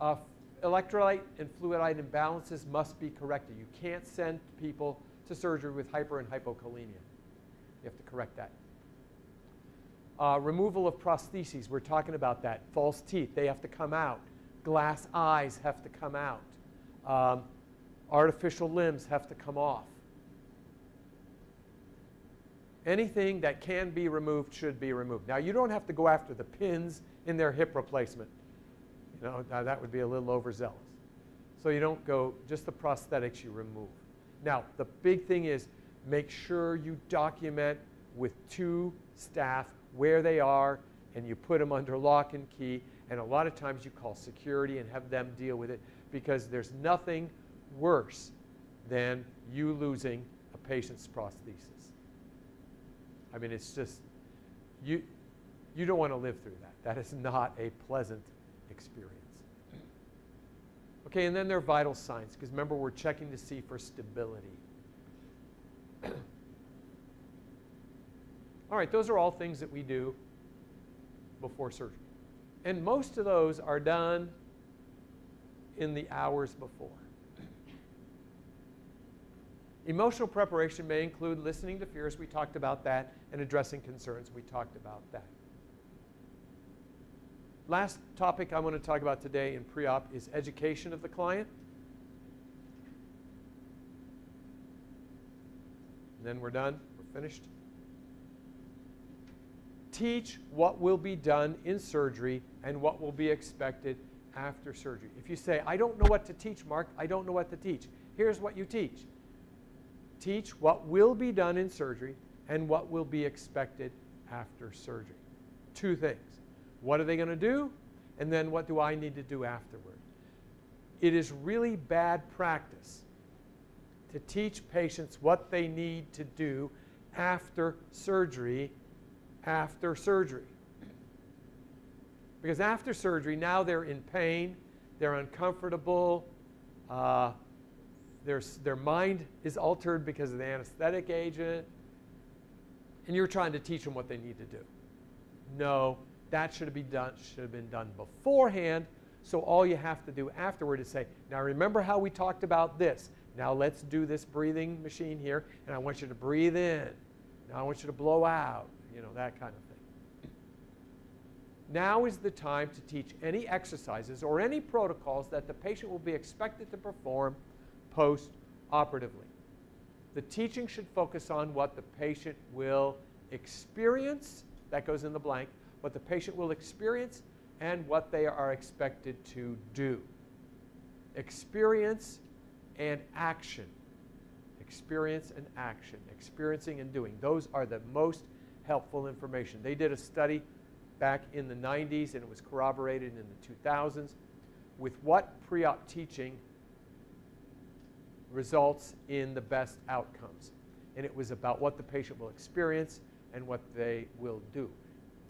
Uh, electrolyte and fluidite imbalances must be corrected. You can't send people to surgery with hyper and hypokalemia. You have to correct that. Uh, removal of prostheses, we're talking about that. False teeth, they have to come out. Glass eyes have to come out. Um, artificial limbs have to come off. Anything that can be removed should be removed. Now, you don't have to go after the pins in their hip replacement. You know, that would be a little overzealous. So you don't go, just the prosthetics you remove. Now, the big thing is make sure you document with two staff where they are and you put them under lock and key. And a lot of times you call security and have them deal with it because there's nothing worse than you losing a patient's prosthesis. I mean, it's just, you, you don't want to live through that. That is not a pleasant experience. Okay, and then there are vital signs, because remember, we're checking to see for stability. all right, those are all things that we do before surgery. And most of those are done in the hours before. Emotional preparation may include listening to fears, we talked about that, and addressing concerns, we talked about that. Last topic I want to talk about today in pre-op is education of the client. And then we're done, we're finished. Teach what will be done in surgery and what will be expected after surgery. If you say, I don't know what to teach, Mark, I don't know what to teach, here's what you teach teach what will be done in surgery and what will be expected after surgery. Two things. What are they going to do? And then what do I need to do afterward? It is really bad practice to teach patients what they need to do after surgery, after surgery. Because after surgery, now they're in pain, they're uncomfortable, uh, their, their mind is altered because of the anesthetic agent, and you're trying to teach them what they need to do. No, that should have been done, should have been done beforehand. So all you have to do afterward is say, now remember how we talked about this. Now let's do this breathing machine here, and I want you to breathe in. Now I want you to blow out, you know, that kind of thing. Now is the time to teach any exercises or any protocols that the patient will be expected to perform post-operatively. The teaching should focus on what the patient will experience, that goes in the blank, what the patient will experience and what they are expected to do. Experience and action. Experience and action. Experiencing and doing. Those are the most helpful information. They did a study back in the 90s and it was corroborated in the 2000s with what pre op teaching results in the best outcomes. And it was about what the patient will experience and what they will do.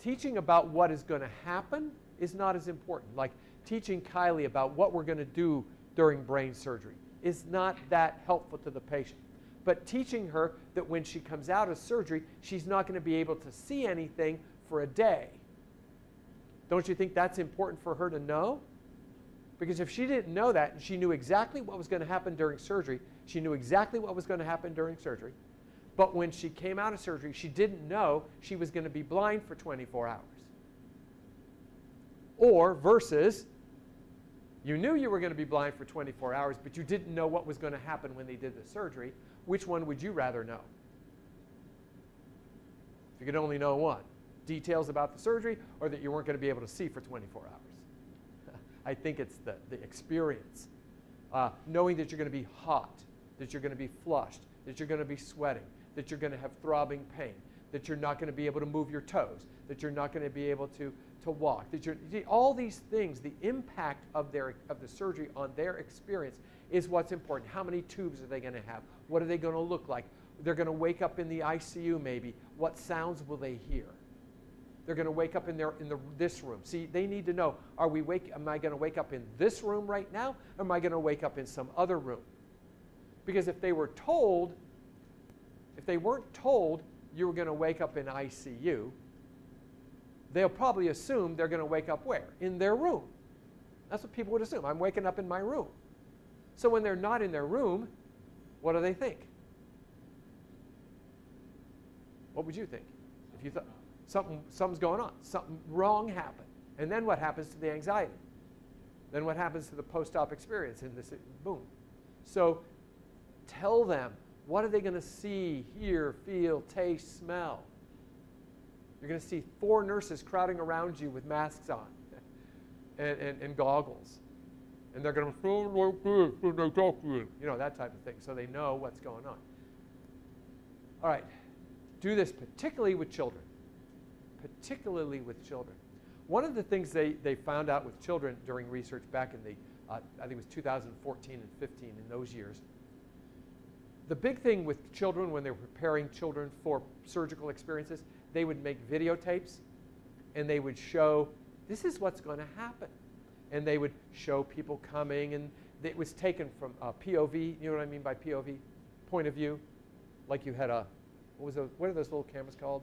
Teaching about what is going to happen is not as important. Like teaching Kylie about what we're going to do during brain surgery is not that helpful to the patient. But teaching her that when she comes out of surgery, she's not going to be able to see anything for a day. Don't you think that's important for her to know? Because if she didn't know that and she knew exactly what was going to happen during surgery, she knew exactly what was going to happen during surgery, But when she came out of surgery, she didn't know she was going to be blind for 24 hours. Or versus, you knew you were going to be blind for 24 hours, but you didn't know what was going to happen when they did the surgery. Which one would you rather know? If you could only know one details about the surgery or that you weren't going to be able to see for 24 hours. I think it's the, the experience. Uh, knowing that you're going to be hot, that you're going to be flushed, that you're going to be sweating, that you're going to have throbbing pain, that you're not going to be able to move your toes, that you're not going to be able to, to walk, that you're, all these things, the impact of, their, of the surgery on their experience is what's important. How many tubes are they going to have? What are they going to look like? They're going to wake up in the ICU maybe. What sounds will they hear? They're going to wake up in, their, in the, this room. See, they need to know, are we wake, am I going to wake up in this room right now? Or am I going to wake up in some other room? Because if they were told, if they weren't told you were going to wake up in ICU, they'll probably assume they're going to wake up where? In their room. That's what people would assume. I'm waking up in my room. So when they're not in their room, what do they think? What would you think if you thought something something's going on, something wrong happened, and then what happens to the anxiety? Then what happens to the post-op experience in this boom? So tell them what are they going to see, hear, feel, taste, smell? You're going to see four nurses crowding around you with masks on and, and, and goggles. And they're going to feel like this when they talk to you. You know, that type of thing. So they know what's going on. All right. Do this particularly with children. Particularly with children. One of the things they, they found out with children during research back in the, uh, I think it was 2014 and 15, in those years, the big thing with children when they were preparing children for surgical experiences, they would make videotapes and they would show this is what's going to happen. And they would show people coming, and it was taken from uh, POV. You know what I mean by POV? Point of view. Like you had a, what was those, what are those little cameras called?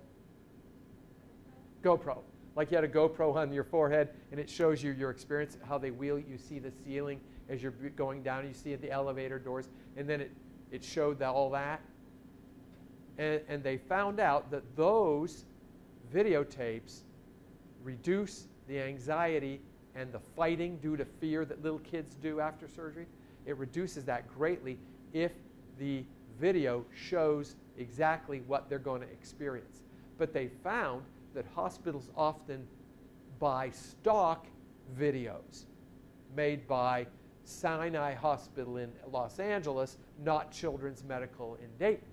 GoPro. Like you had a GoPro on your forehead, and it shows you your experience, how they wheel. You see the ceiling as you're going down. You see the elevator doors, and then it, it showed all that. And, and they found out that those videotapes reduce the anxiety and the fighting due to fear that little kids do after surgery. It reduces that greatly if the video shows exactly what they're going to experience. But they found that hospitals often buy stock videos made by Sinai Hospital in Los Angeles, not Children's Medical in Dayton.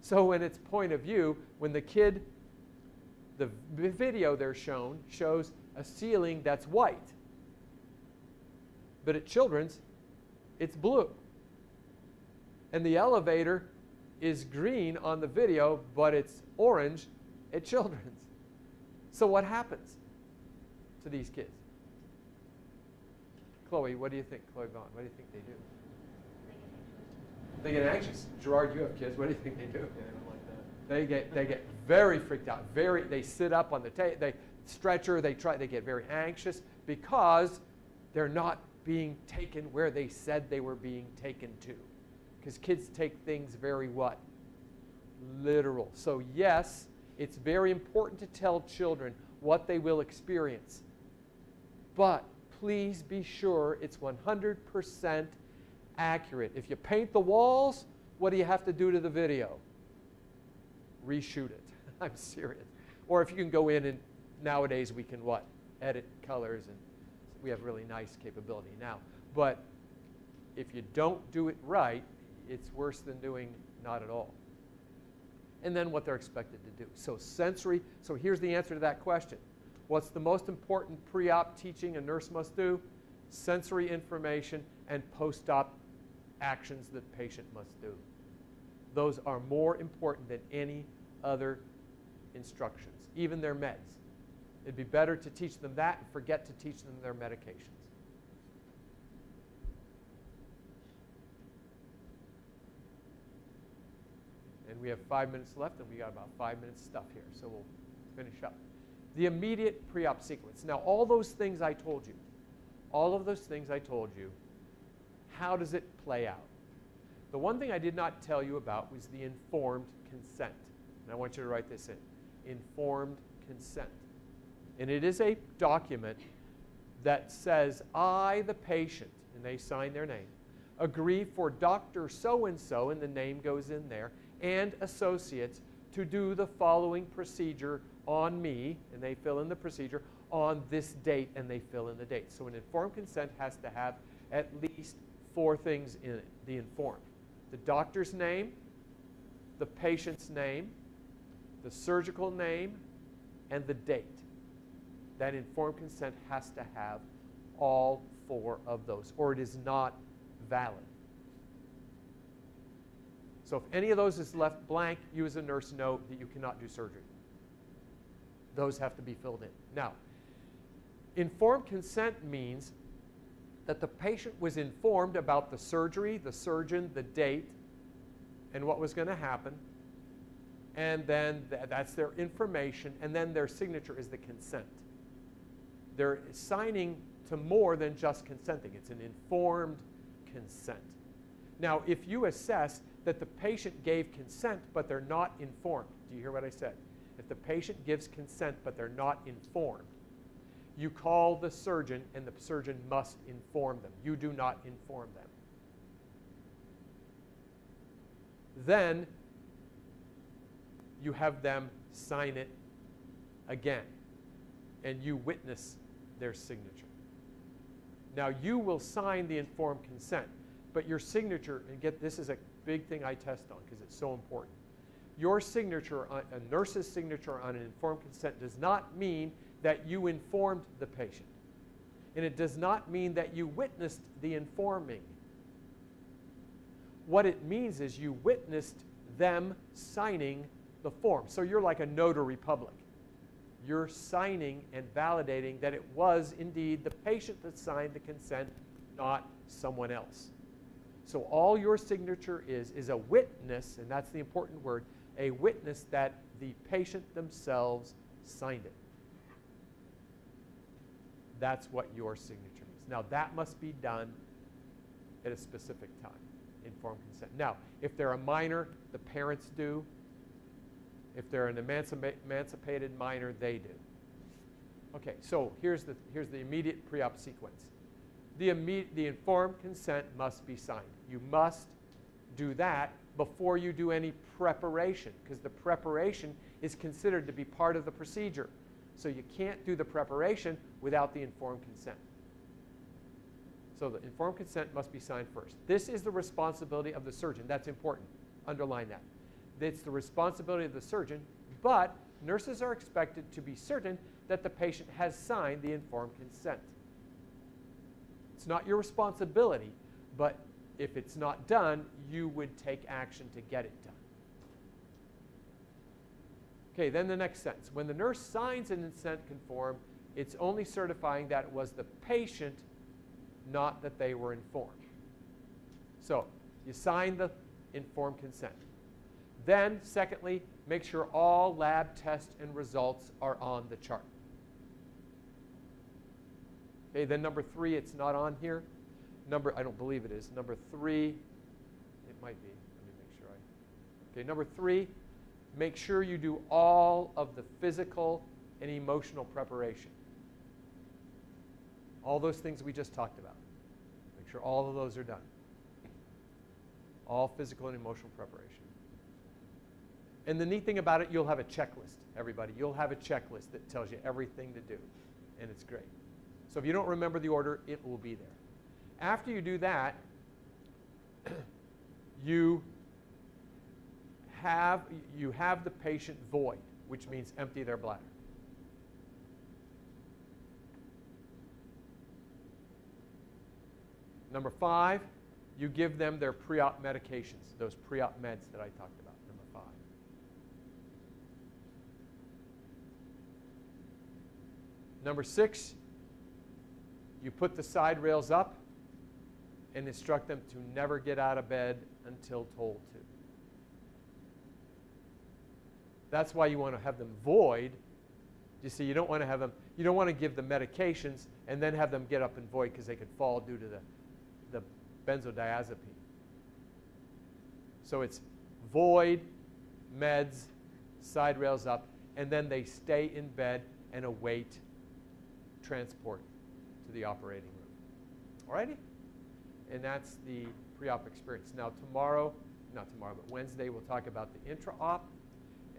So, in its point of view, when the kid, the video they're shown shows a ceiling that's white, but at Children's, it's blue. And the elevator is green on the video, but it's orange at Children's. So, what happens to these kids? Chloe, what do you think? Chloe Vaughn, what do you think they do? They get anxious. Gerard, you have kids. What do you think they do? Yeah, I like. They get they get very freaked out. Very they sit up on the ta- they stretcher. They try. They get very anxious because they're not being taken where they said they were being taken to. Because kids take things very what? Literal. So yes, it's very important to tell children what they will experience. But please be sure it's 100% accurate. If you paint the walls, what do you have to do to the video? Reshoot it. I'm serious. Or if you can go in and nowadays we can what? Edit colors and we have really nice capability now. But if you don't do it right, it's worse than doing not at all. And then what they're expected to do. So sensory, so here's the answer to that question. What's the most important pre-op teaching a nurse must do? Sensory information and post-op actions the patient must do. Those are more important than any other instructions, even their meds. It'd be better to teach them that and forget to teach them their medications. And we have five minutes left, and we got about five minutes stuff here, so we'll finish up. The immediate pre-op sequence. Now, all those things I told you, all of those things I told you, how does it play out? The one thing I did not tell you about was the informed consent. And I want you to write this in informed consent. And it is a document that says, I, the patient, and they sign their name, agree for Dr. So and so, and the name goes in there, and associates to do the following procedure on me, and they fill in the procedure, on this date, and they fill in the date. So an informed consent has to have at least four things in it the informed the doctor's name, the patient's name, the surgical name, and the date. That informed consent has to have all four of those, or it is not valid. So if any of those is left blank, you as a nurse know that you cannot do surgery. Those have to be filled in. Now, informed consent means that the patient was informed about the surgery, the surgeon, the date, and what was going to happen. And then th- that's their information, and then their signature is the consent. They're signing to more than just consenting, it's an informed consent. Now, if you assess that the patient gave consent but they're not informed, do you hear what I said? If the patient gives consent but they're not informed, you call the surgeon and the surgeon must inform them. You do not inform them. Then you have them sign it again and you witness their signature. Now you will sign the informed consent, but your signature, and get this is a big thing I test on because it's so important. Your signature, a nurse's signature on an informed consent does not mean that you informed the patient. And it does not mean that you witnessed the informing. What it means is you witnessed them signing the form. So you're like a notary public. You're signing and validating that it was indeed the patient that signed the consent, not someone else. So all your signature is is a witness, and that's the important word, a witness that the patient themselves signed it. That's what your signature means. Now, that must be done at a specific time, informed consent. Now, if they're a minor, the parents do. If they're an emancipa- emancipated minor, they do. Okay, so here's the, here's the immediate pre-op sequence. The, the informed consent must be signed. You must do that before you do any preparation, because the preparation is considered to be part of the procedure. So you can't do the preparation without the informed consent. So the informed consent must be signed first. This is the responsibility of the surgeon. That's important. Underline that. It's the responsibility of the surgeon, but nurses are expected to be certain that the patient has signed the informed consent. It's not your responsibility, but if it's not done, you would take action to get it done. Okay, then the next sentence. When the nurse signs an consent conform, it's only certifying that it was the patient, not that they were informed. So you sign the informed consent. Then, secondly, make sure all lab tests and results are on the chart. Okay, then number three, it's not on here. Number, I don't believe it is. Number three, it might be. Let me make sure I. Okay, number three, make sure you do all of the physical and emotional preparation. All those things we just talked about. Make sure all of those are done. All physical and emotional preparation. And the neat thing about it, you'll have a checklist, everybody. You'll have a checklist that tells you everything to do, and it's great. So if you don't remember the order, it will be there. After you do that, you have, you have the patient void, which means empty their bladder. Number five, you give them their pre-op medications, those pre-op meds that I talked about. Number five. Number six, you put the side rails up and instruct them to never get out of bed until told to. That's why you want to have them void. You see, you don't want to have them, you don't want to give them medications and then have them get up and void because they could fall due to the, the benzodiazepine. So it's void, meds, side rails up, and then they stay in bed and await transport to the operating room. Alrighty? And that's the pre-op experience. Now tomorrow, not tomorrow, but Wednesday, we'll talk about the intra-op.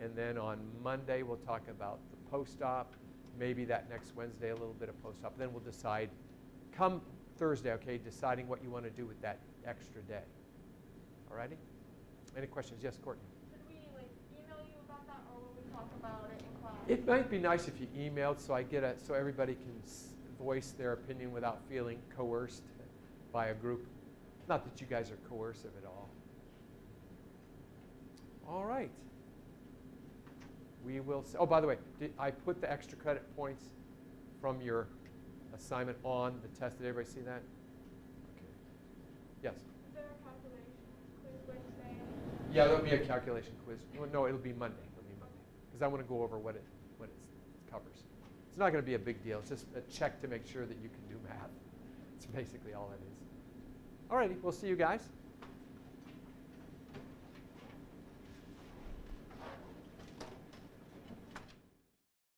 And then on Monday, we'll talk about the post-op. Maybe that next Wednesday, a little bit of post-op. Then we'll decide, come Thursday, okay, deciding what you want to do with that extra day. Alrighty? Any questions? Yes, Courtney? Should we like email you about that, or will we talk about it in class? It might be nice if you emailed so I get a, so everybody can voice their opinion without feeling coerced by a group. Not that you guys are coercive at all. All right. We will, s- oh, by the way, did, I put the extra credit points from your assignment on the test. Did everybody see that? Okay. Yes? Is there a calculation quiz Wednesday? Yeah, there'll be a calculation quiz. Well, No, it'll be Monday. It'll be Monday. Because I want to go over what it, what it covers. It's not going to be a big deal. It's just a check to make sure that you can do math. It's basically all it is. All righty, we'll see you guys.